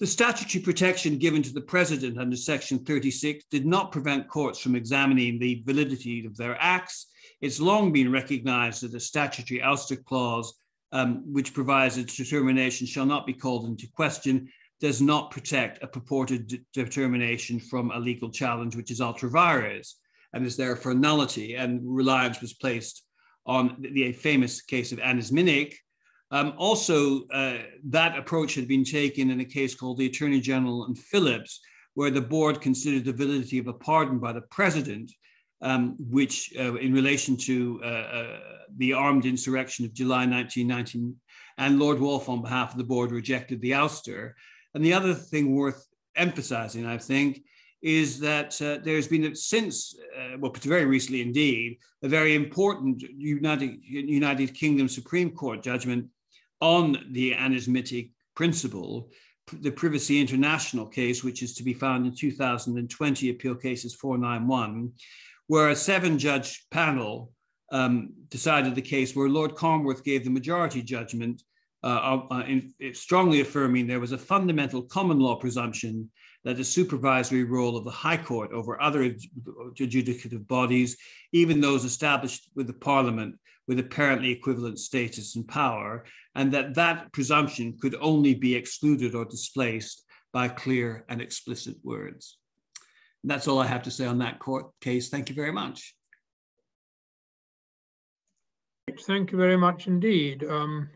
The statutory protection given to the president under Section 36 did not prevent courts from examining the validity of their acts it's long been recognized that the statutory ouster clause, um, which provides that determination shall not be called into question, does not protect a purported de determination from a legal challenge, which is ultra vires, and is therefore nullity. And reliance was placed on the famous case of Anisminic. Um, also, uh, that approach had been taken in a case called the Attorney General and Phillips, where the board considered the validity of a pardon by the president um, which uh, in relation to uh, uh, the armed insurrection of July 1919, and Lord Woolf on behalf of the board rejected the ouster. And the other thing worth emphasizing, I think, is that uh, there's been since, uh, well, very recently indeed, a very important United, United Kingdom Supreme Court judgment on the Anisminic principle, the Privacy International case, which is to be found in 2020 Appeal Cases 491, where a seven judge panel um, decided the case where Lord Carnwath gave the majority judgment, uh, uh, in, strongly affirming there was a fundamental common law presumption that the supervisory role of the High Court over other adjudicative bodies, even those established with the Parliament with apparently equivalent status and power, and that that presumption could only be excluded or displaced by clear and explicit words. And that's all I have to say on that court case. Thank you very much. Thank you very much indeed, um,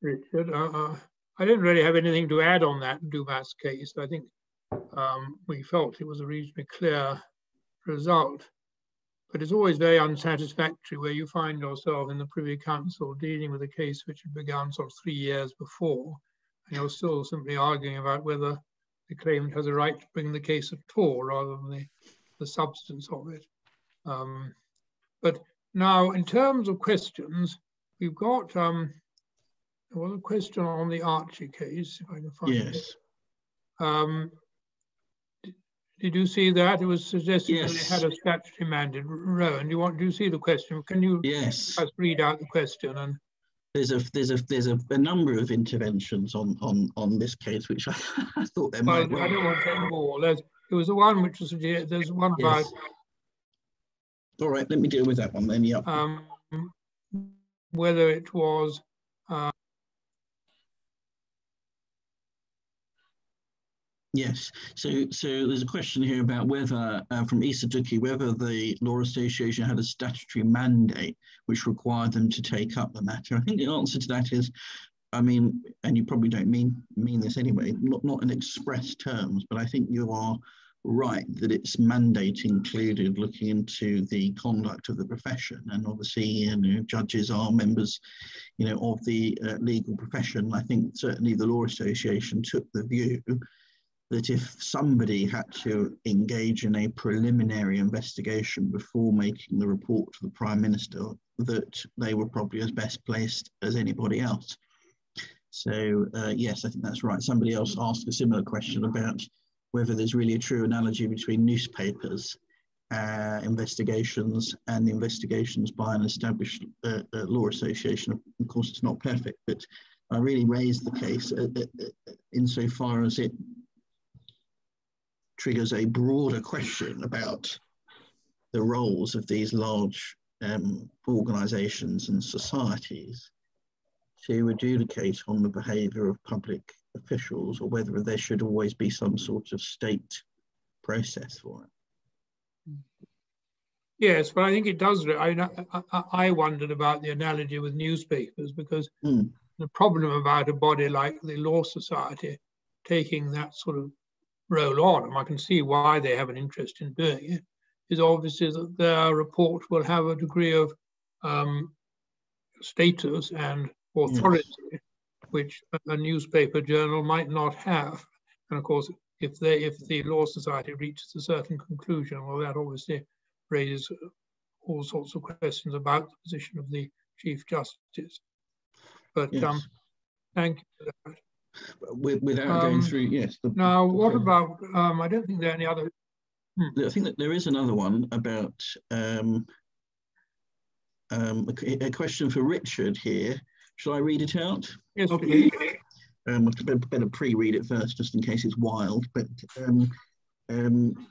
Richard. Uh, uh, I didn't really have anything to add on that Dumas case. I think um, we felt it was a reasonably clear result. But it's always very unsatisfactory where you find yourself in the Privy Council dealing with a case which had begun sort of three years before, and you're still simply arguing about whether the claimant has a right to bring the case at all rather than the, the substance of it. Um, but now, in terms of questions, we've got um, there was a question on the Archie case, if I can find yes. it. Um, did you see that? It was suggested yes. that it had a statutory mandate. Rowan, do you want do you see the question? Can you yes. just read out the question and there's a there's a there's a, a number of interventions on on on this case which I, I thought there might. Well, I don't want to take more. There's, there was the one which was there's one yes. All right, let me deal with that one then. Yeah. Um, whether it was Yes, so so there's a question here about whether, uh, from Issa whether the Law Association had a statutory mandate which required them to take up the matter. I think the answer to that is, I mean, and you probably don't mean mean this anyway, not not in express terms, but I think you are right that its mandate included looking into the conduct of the profession, and obviously, you know, judges are members, you know, of the uh, legal profession. I think certainly the Law Association took the view that if somebody had to engage in a preliminary investigation before making the report to the Prime Minister, that they were probably as best placed as anybody else. So, uh, yes, I think that's right. Somebody else asked a similar question about whether there's really a true analogy between newspapers uh, investigations and the investigations by an established uh, uh law association. Of course, it's not perfect, but I really raised the case uh, uh, insofar as it triggers a broader question about the roles of these large um, organizations and societies to adjudicate on the behavior of public officials or whether there should always be some sort of state process for it. Yes, but I think it does. I, I, I wondered about the analogy with newspapers because mm. the problem about a body like the Law Society taking that sort of roll on, and I can see why they have an interest in doing it, is obviously that their report will have a degree of um, status and authority, yes. which a newspaper journal might not have. And of course, if they if the Law Society reaches a certain conclusion, well, that obviously raises all sorts of questions about the position of the Chief Justice. But yes. um, thank you for that without um, going through, yes. The, now, what about, um, I don't think there are any other. Hmm. I think that there is another one about um, um, a, a, question for Richard here. Shall I read it out? Yes, okay. Um, I better pre-read it first, just in case it's wild. But um, um,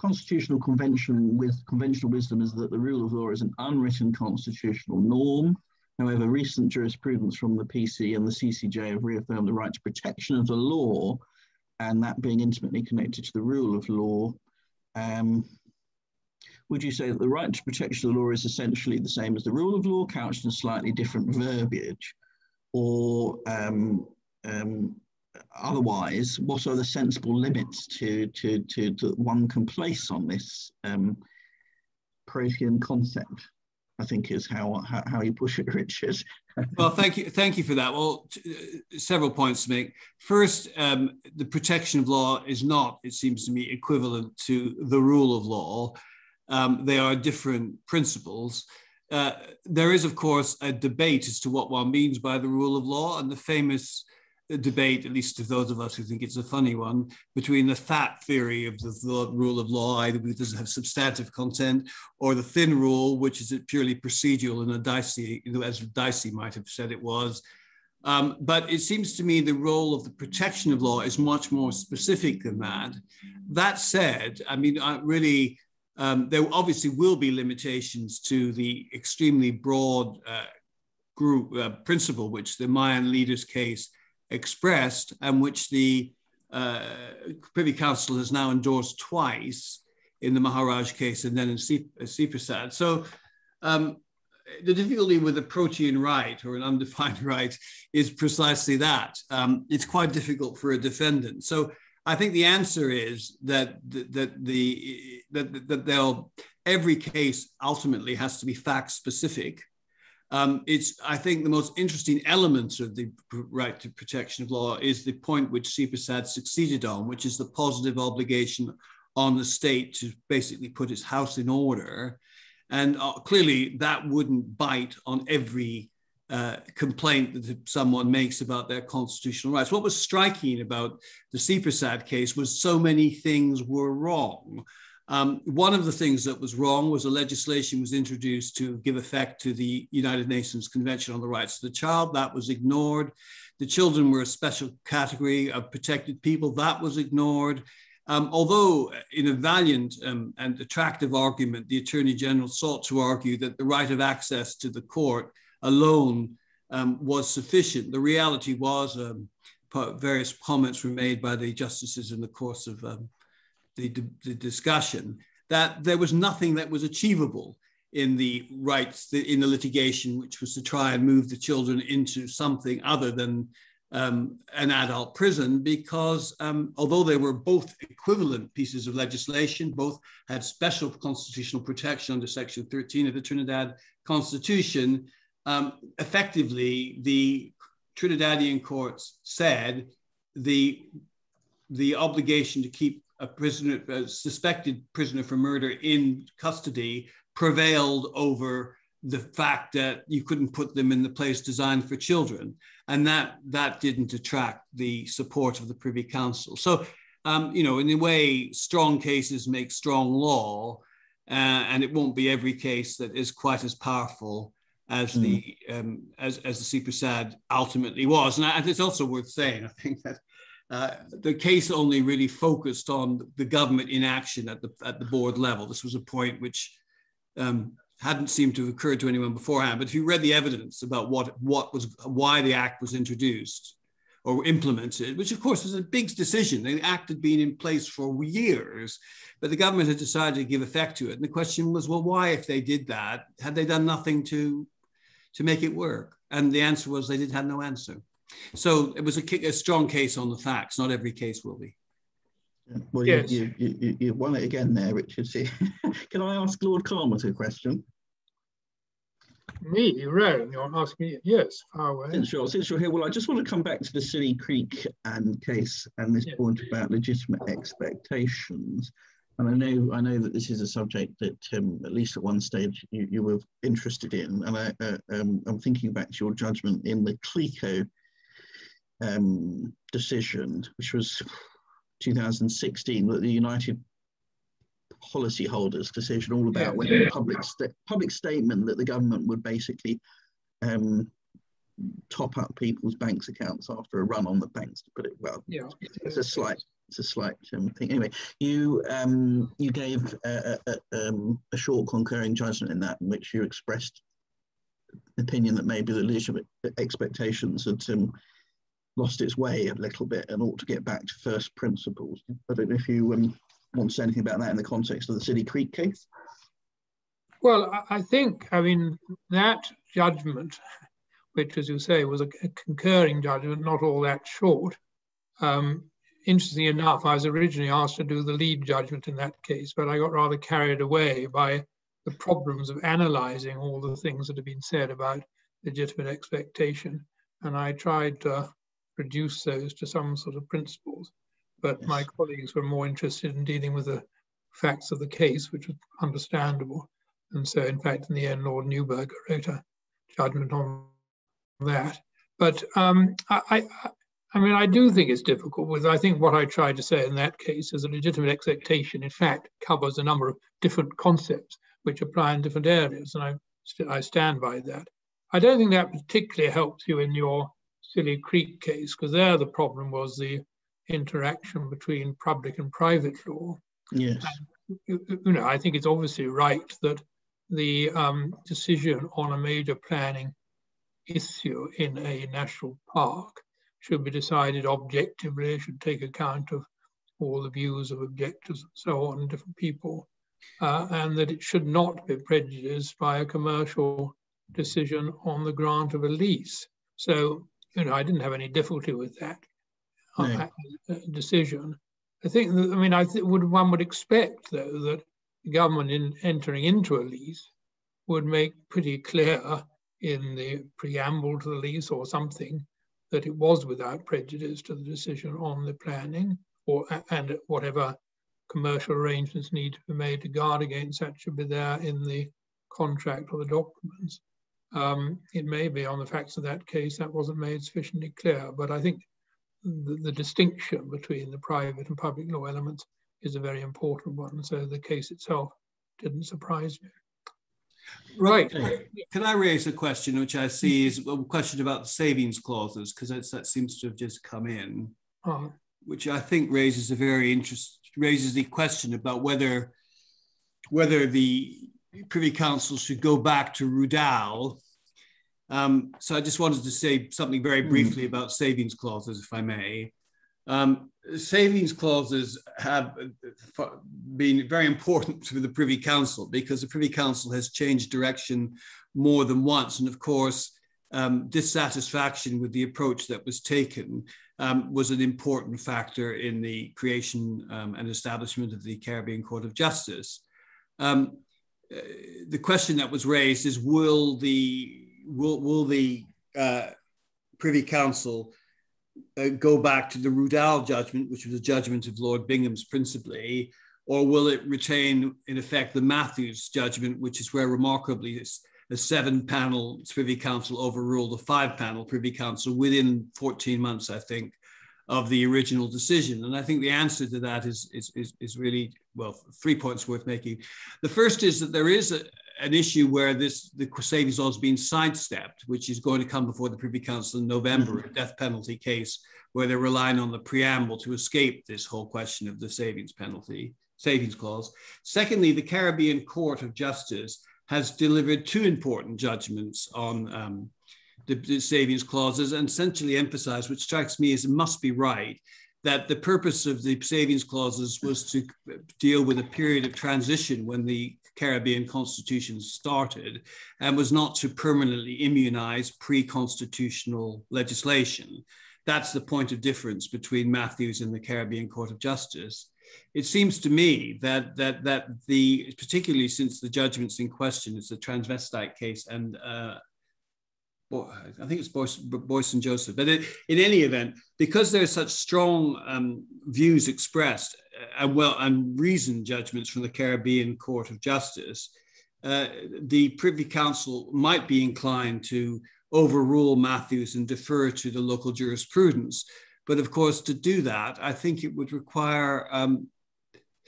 constitutional convention with conventional wisdom is that the rule of law is an unwritten constitutional norm However, recent jurisprudence from the PC and the CCJ have reaffirmed the right to protection of the law, and that being intimately connected to the rule of law. Um, would you say that the right to protection of the law is essentially the same as the rule of law, couched in slightly different verbiage? Or um, um, otherwise, what are the sensible limits to, to, to, to one can place on this um, Protean concept? I think is how how, how you push it, Richard. well, thank you, thank you for that. Well, t- uh, several points to make. First, um, the protection of law is not, it seems to me, equivalent to the rule of law. Um, they are different principles. Uh, there is, of course, a debate as to what one means by the rule of law, and the famous debate, at least to those of us who think it's a funny one, between the fat theory of the rule of law, either which doesn't have substantive content, or the thin rule, which is purely procedural and a dicey, as Dicey might have said it was. Um, but it seems to me the role of the protection of law is much more specific than that. That said, I mean, I really, um, there obviously will be limitations to the extremely broad uh, group uh, principle which the Mayan leaders case expressed and which the uh, Privy Council has now endorsed twice in the Maharaj case and then in C- uh, So um, the difficulty with a protean right or an undefined right is precisely that. Um, it's quite difficult for a defendant. So I think the answer is that that the that, that they'll every case ultimately has to be fact specific. Um, it's I think the most interesting element of the right to protection of law is the point which Seepersad succeeded on, which is the positive obligation on the state to basically put its house in order and uh, clearly, that wouldn't bite on every uh, complaint that someone makes about their constitutional rights. What was striking about the Seepersad case was so many things were wrong. Um, one of the things that was wrong was a legislation was introduced to give effect to the United Nations Convention on the Rights of the Child. That was ignored. The children were a special category of protected people. That was ignored. Um, although, in a valiant um, and attractive argument, the Attorney General sought to argue that the right of access to the court alone um, was sufficient. The reality was, um, various comments were made by the justices in the course of um, the, the, discussion, that there was nothing that was achievable in the rights, in the litigation, which was to try and move the children into something other than um, an adult prison because um, although they were both equivalent pieces of legislation, both had special constitutional protection under Section 13 of the Trinidad Constitution, um, effectively the Trinidadian courts said the, the obligation to keep a prisoner, a suspected prisoner for murder in custody prevailed over the fact that you couldn't put them in the place designed for children and that that didn't attract the support of the Privy Council. So, um, you know, in a way, strong cases make strong law, uh, and it won't be every case that is quite as powerful as mm. the um, as as the Prasad ultimately was. And, I, and, it's also worth saying, I think that. Uh, the case only really focused on the government inaction at the at the board level. This was a point which um, hadn't seemed to have occurred to anyone beforehand. But if you read the evidence about what, what was, why the act was introduced or implemented, which of course was a big decision. The act had been in place for years, but the government had decided to give effect to it. And the question was, well, why, if they did that, had they done nothing to, to make it work? And the answer was they did have no answer. So it was a, a strong case on the facts. Not every case will be. Well, yes. you, you, you, you won it again there, Richard. Can I ask Lord Carnwath a question? Me, Rowan, you're asking me? Yes, far away. Since you're, since you're here, well, I just want to come back to the Silly Creek and case and this yes. point about legitimate expectations. And I know, I know that this is a subject that, um, at least at one stage, you, you were interested in. And I, uh, um, I'm thinking back to your judgment in the CLICO um, decision, which was 2016 that the United policyholders decision all about yeah, whether yeah. public sta- public statement that the government would basically um, top up people's banks accounts after a run on the banks to put it well. Yeah. It's a slight it's a slight um, thing. Anyway you um, you gave a, a, um, a, short concurring judgment in that in which you expressed opinion that maybe the legitimate expectations had um, lost its way a little bit and ought to get back to first principles. I don't know if you um, want to say anything about that in the context of the Silly Creek case. Well, I think, I mean, that judgment, which, as you say, was a concurring judgment, not all that short. Um, interestingly enough, I was originally asked to do the lead judgment in that case, but I got rather carried away by the problems of analyzing all the things that have been said about legitimate expectation. And I tried to reduce those to some sort of principles. But yes. my colleagues were more interested in dealing with the facts of the case, which was understandable. And so, in fact, in the end, Lord Neuberger wrote a judgment on that. But um, I, I, I mean, I do think it's difficult. With I think what I tried to say in that case is a legitimate expectation, in fact, covers a number of different concepts which apply in different areas, and I, I stand by that. I don't think that particularly helps you in your Silly Creek case, because there the problem was the interaction between public and private law. Yes. And, you know, I think it's obviously right that the um, decision on a major planning issue in a national park should be decided objectively, should take account of all the views of objectors and so on, different people, uh, and that it should not be prejudiced by a commercial decision on the grant of a lease. So, you know, I didn't have any difficulty with that uh, no. decision. I think, that, I mean, I think would one would expect though that the government in entering into a lease would make pretty clear in the preamble to the lease or something that it was without prejudice to the decision on the planning or and whatever commercial arrangements need to be made to guard against that should be there in the contract or the documents. Um, it may be on the facts of that case that wasn't made sufficiently clear, but I think the, the, distinction between the private and public law elements is a very important one. So the case itself didn't surprise me. Right. Can I raise a question, which I see is a question about the savings clauses, because that seems to have just come in, uh-huh. which I think raises a very interest raises the question about whether whether the Privy Council should go back to Roodal. Um, so I just wanted to say something very hmm. briefly mm. about savings clauses, if I may. Um, savings clauses have been very important to the Privy Council because the Privy Council has changed direction more than once. And of course, um, dissatisfaction with the approach that was taken um, was an important factor in the creation um, and establishment of the Caribbean Court of Justice. Um, uh, the question that was raised is: Will the will, will the uh, Privy Council uh, go back to the Roodal judgment, which was a judgment of Lord Bingham's principally, or will it retain, in effect, the Matthews judgment, which is where remarkably a seven panel Privy Council overruled a five panel Privy Council within 14 months, I think, of the original decision. And I think the answer to that is, is, is, is really, well, three points worth making. The first is that there is a, an issue where this the savings law has been sidestepped, which is going to come before the Privy Council in November, a death penalty case where they're relying on the preamble to escape this whole question of the savings penalty, savings clause. Secondly, the Caribbean Court of Justice has delivered two important judgments on um, the, the, savings clauses and essentially emphasized, which strikes me as must be right, that the purpose of the savings clauses was to deal with a period of transition when the Caribbean constitution started and was not to permanently immunize pre constitutional legislation. That's the point of difference between Matthews and the Caribbean Court of Justice. It seems to me that that that the particularly since the judgments in question, it's a transvestite case and uh, I think it's Boyce, and Joseph. But in, in any event, because there are such strong um, views expressed uh, and well and reasoned judgments from the Caribbean Court of Justice, uh, the Privy Council might be inclined to overrule Matthews and defer to the local jurisprudence. But of course, to do that, I think it would require. Um,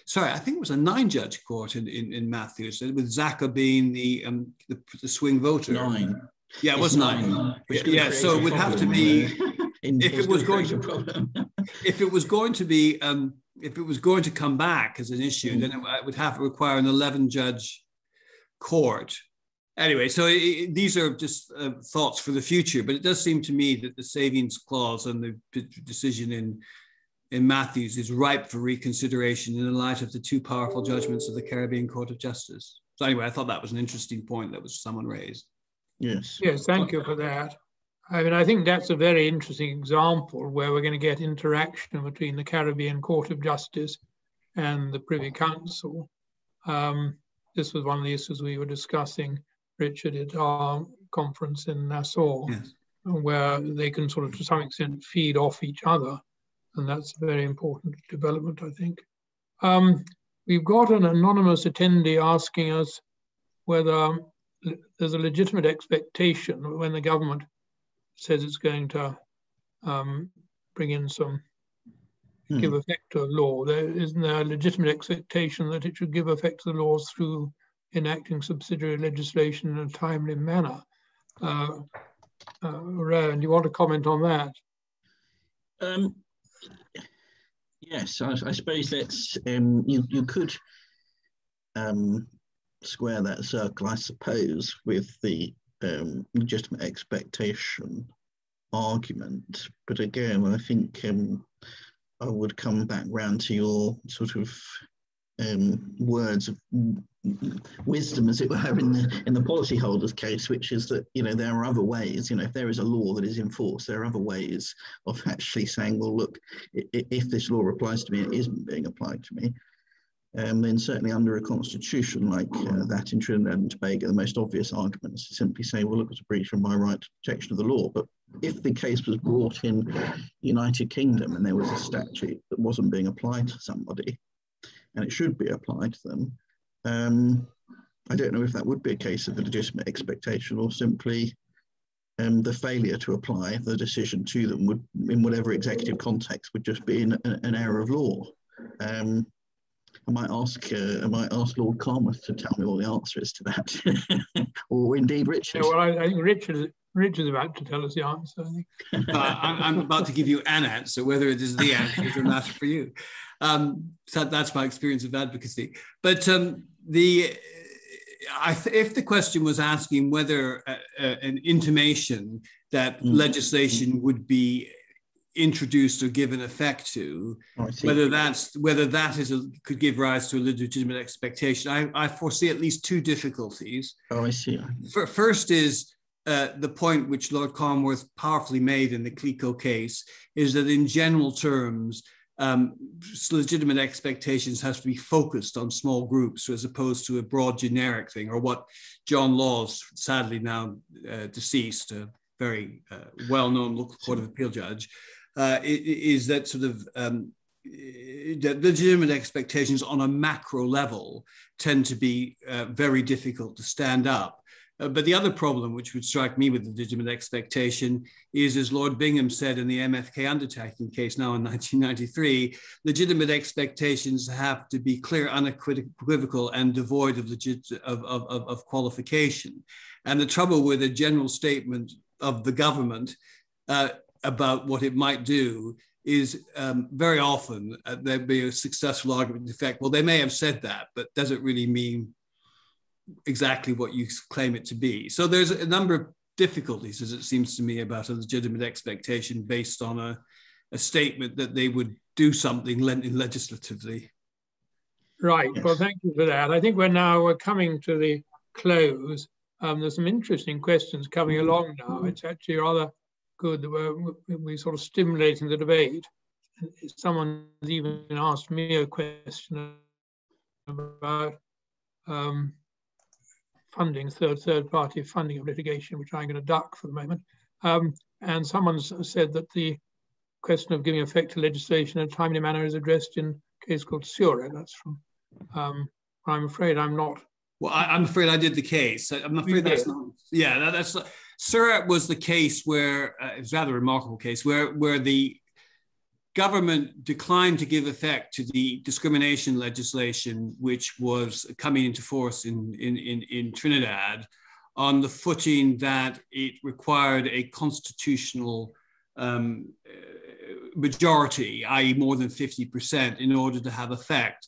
sorry, I think it was a nine-judge court in, in, in Matthews, with Zaka being the, um, the, the swing voter. Nine. Yeah, it was nine. nine yeah, so it would have to be if it was going to if it was going to be um, if it was going to come back as an issue, mm. then it would have to require an eleven judge court. Anyway, so it, these are just uh, thoughts for the future, but it does seem to me that the savings clause and the decision in in Matthews is ripe for reconsideration in the light of the two powerful judgments of the Caribbean Court of Justice. So anyway, I thought that was an interesting point that was someone raised. Yes. Yes, thank you for that. I mean, I think that's a very interesting example where we're going to get interaction between the Caribbean Court of Justice and the Privy Council. Um, this was one of the issues we were discussing, Richard, at our conference in Nassau, yes. where they can sort of, to some extent, feed off each other. And that's a very important development, I think. Um, we've got an anonymous attendee asking us whether there's a legitimate expectation when the government says it's going to um, bring in some hmm. give effect to a law. There isn't there a legitimate expectation that it should give effect to the laws through enacting subsidiary legislation in a timely manner. Uh, uh, Rowan, do you want to comment on that? Um, yes, I, I suppose that's um, you. You could um, square that circle, I suppose, with the um, legitimate expectation argument. But again, I think um, I would come back round to your sort of um, words of wisdom, as it were, in the in the policyholders' case, which is that you know there are other ways. You know, if there is a law that is enforced, there are other ways of actually saying, well, look, if this law applies to me, it isn't being applied to me. Um, then certainly under a constitution like uh, that in Trinidad and Tobago, the most obvious argument is to simply say, well, look, it's a breach of my right to protection of the law. But if the case was brought in the United Kingdom and there was a statute that wasn't being applied to somebody, and it should be applied to them, um, I don't know if that would be a case of a legitimate expectation or simply um, the failure to apply the decision to them would, in whatever executive context, would just be an, an error of law. Um, I might ask uh, I might ask Lord Carnwath to tell me what the answer is to that, or indeed Richard. Yeah, well, I, I, think Richard Richard's about to tell us the answer. I think. uh, I'm, I'm, about to give you an answer. Whether it is the answer is a matter for you. Um, so that's my experience of advocacy. But um, the th- if the question was asking whether uh, uh, an intimation that mm. legislation would be introduced or given effect to, oh, whether that's whether that is a, could give rise to a legitimate expectation. I, I foresee at least two difficulties. Oh, I see. First is uh, the point which Lord Carnwath powerfully made in the CLICO case is that in general terms, um, legitimate expectations has to be focused on small groups as opposed to a broad generic thing, or what John Laws, sadly now uh, deceased, a very uh, well-known local court of appeal judge, uh, is that sort of um, legitimate expectations on a macro level tend to be uh, very difficult to stand up. Uh, but the other problem, which would strike me with the legitimate expectation, is, as Lord Bingham said in the MFK Underwriting case now in 1993, legitimate expectations have to be clear, unequivocal, and devoid of, legit, of, of, of qualification. And the trouble with a general statement of the government uh, about what it might do is um, very often uh, there'd be a successful argument in effect. Well, they may have said that, but does it really mean exactly what you claim it to be? So there's a number of difficulties, as it seems to me, about a legitimate expectation based on a, a statement that they would do something legislatively. Right. Yes. Well, thank you for that. I think we're now we're coming to the close. Um, there's some interesting questions coming along now. It's actually rather good that we're, sort of stimulating the debate. Someone even asked me a question about um, funding, third third party funding of litigation, which I'm going to duck for the moment. Um, and someone said that the question of giving effect to legislation in a timely manner is addressed in a case called Sure. That's from. Um, I'm afraid I'm not. Well, I, am afraid I did the case. I'm afraid that's not. Yeah, that, that's Surratt was the case where uh, rather a remarkable case where where the government declined to give effect to the discrimination legislation which was coming into force in, in, in, in Trinidad on the footing that it required a constitutional um, majority, i.e., more than 50%, in order to have effect.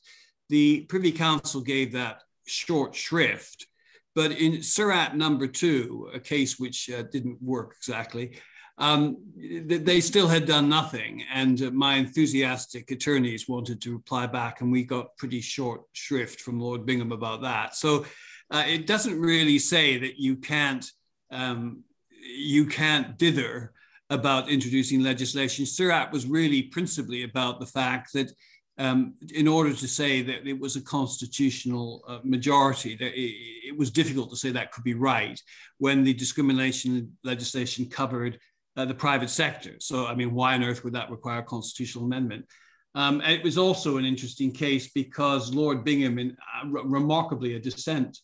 The Privy Council gave that short shrift but in Surratt number two, a case which uh, didn't work exactly, um, they still had done nothing. And uh, my enthusiastic attorneys wanted to reply back, and we got pretty short shrift from Lord Bingham about that. So uh, it doesn't really say that you can't um, you can't dither about introducing legislation. Surratt was really principally about the fact that um, in order to say that it was a constitutional uh, majority, that it, it, was difficult to say that could be right when the discrimination legislation covered uh, the private sector. So, I mean, why on earth would that require a constitutional amendment? Um, it was also an interesting case because Lord Bingham, in uh, remarkably a dissent,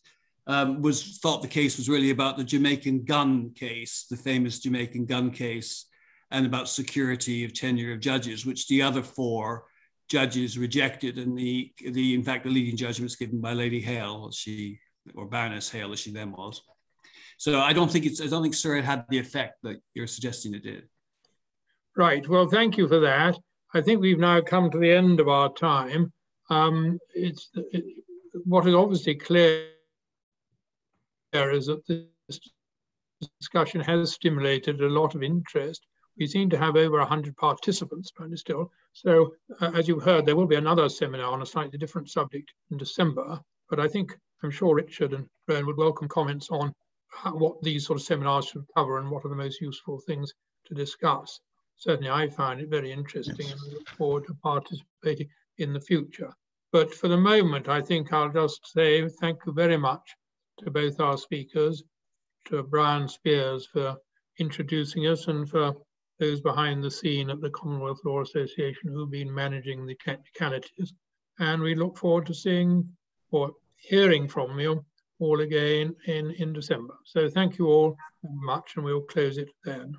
um, was thought the case was really about the Jamaican gun case, the famous Jamaican gun case, and about security of tenure of judges, which the other four judges rejected, and the the in fact the leading judgment was given by Lady Hale, she or Baroness Hale as she then was. So I don't think it's, I don't think Surratt had the effect that you're suggesting it did. Right, well, thank you for that. I think we've now come to the end of our time. Um, it's it, what is obviously clear is that this discussion has stimulated a lot of interest. We seem to have over 100 participants apparently still. So uh, as you've heard, there will be another seminar on a slightly different subject in December. But I think, I'm sure Richard and Brian would welcome comments on how, what these sort of seminars should cover and what are the most useful things to discuss. Certainly I found it very interesting yes. and look forward to participating in the future. But for the moment, I think I'll just say thank you very much to both our speakers, to Brian Speers for introducing us and for those behind the scene at the Commonwealth Law Association who've been managing the technicalities. And we look forward to seeing or hearing from you all again in, in December. So thank you all very much and we'll close it then.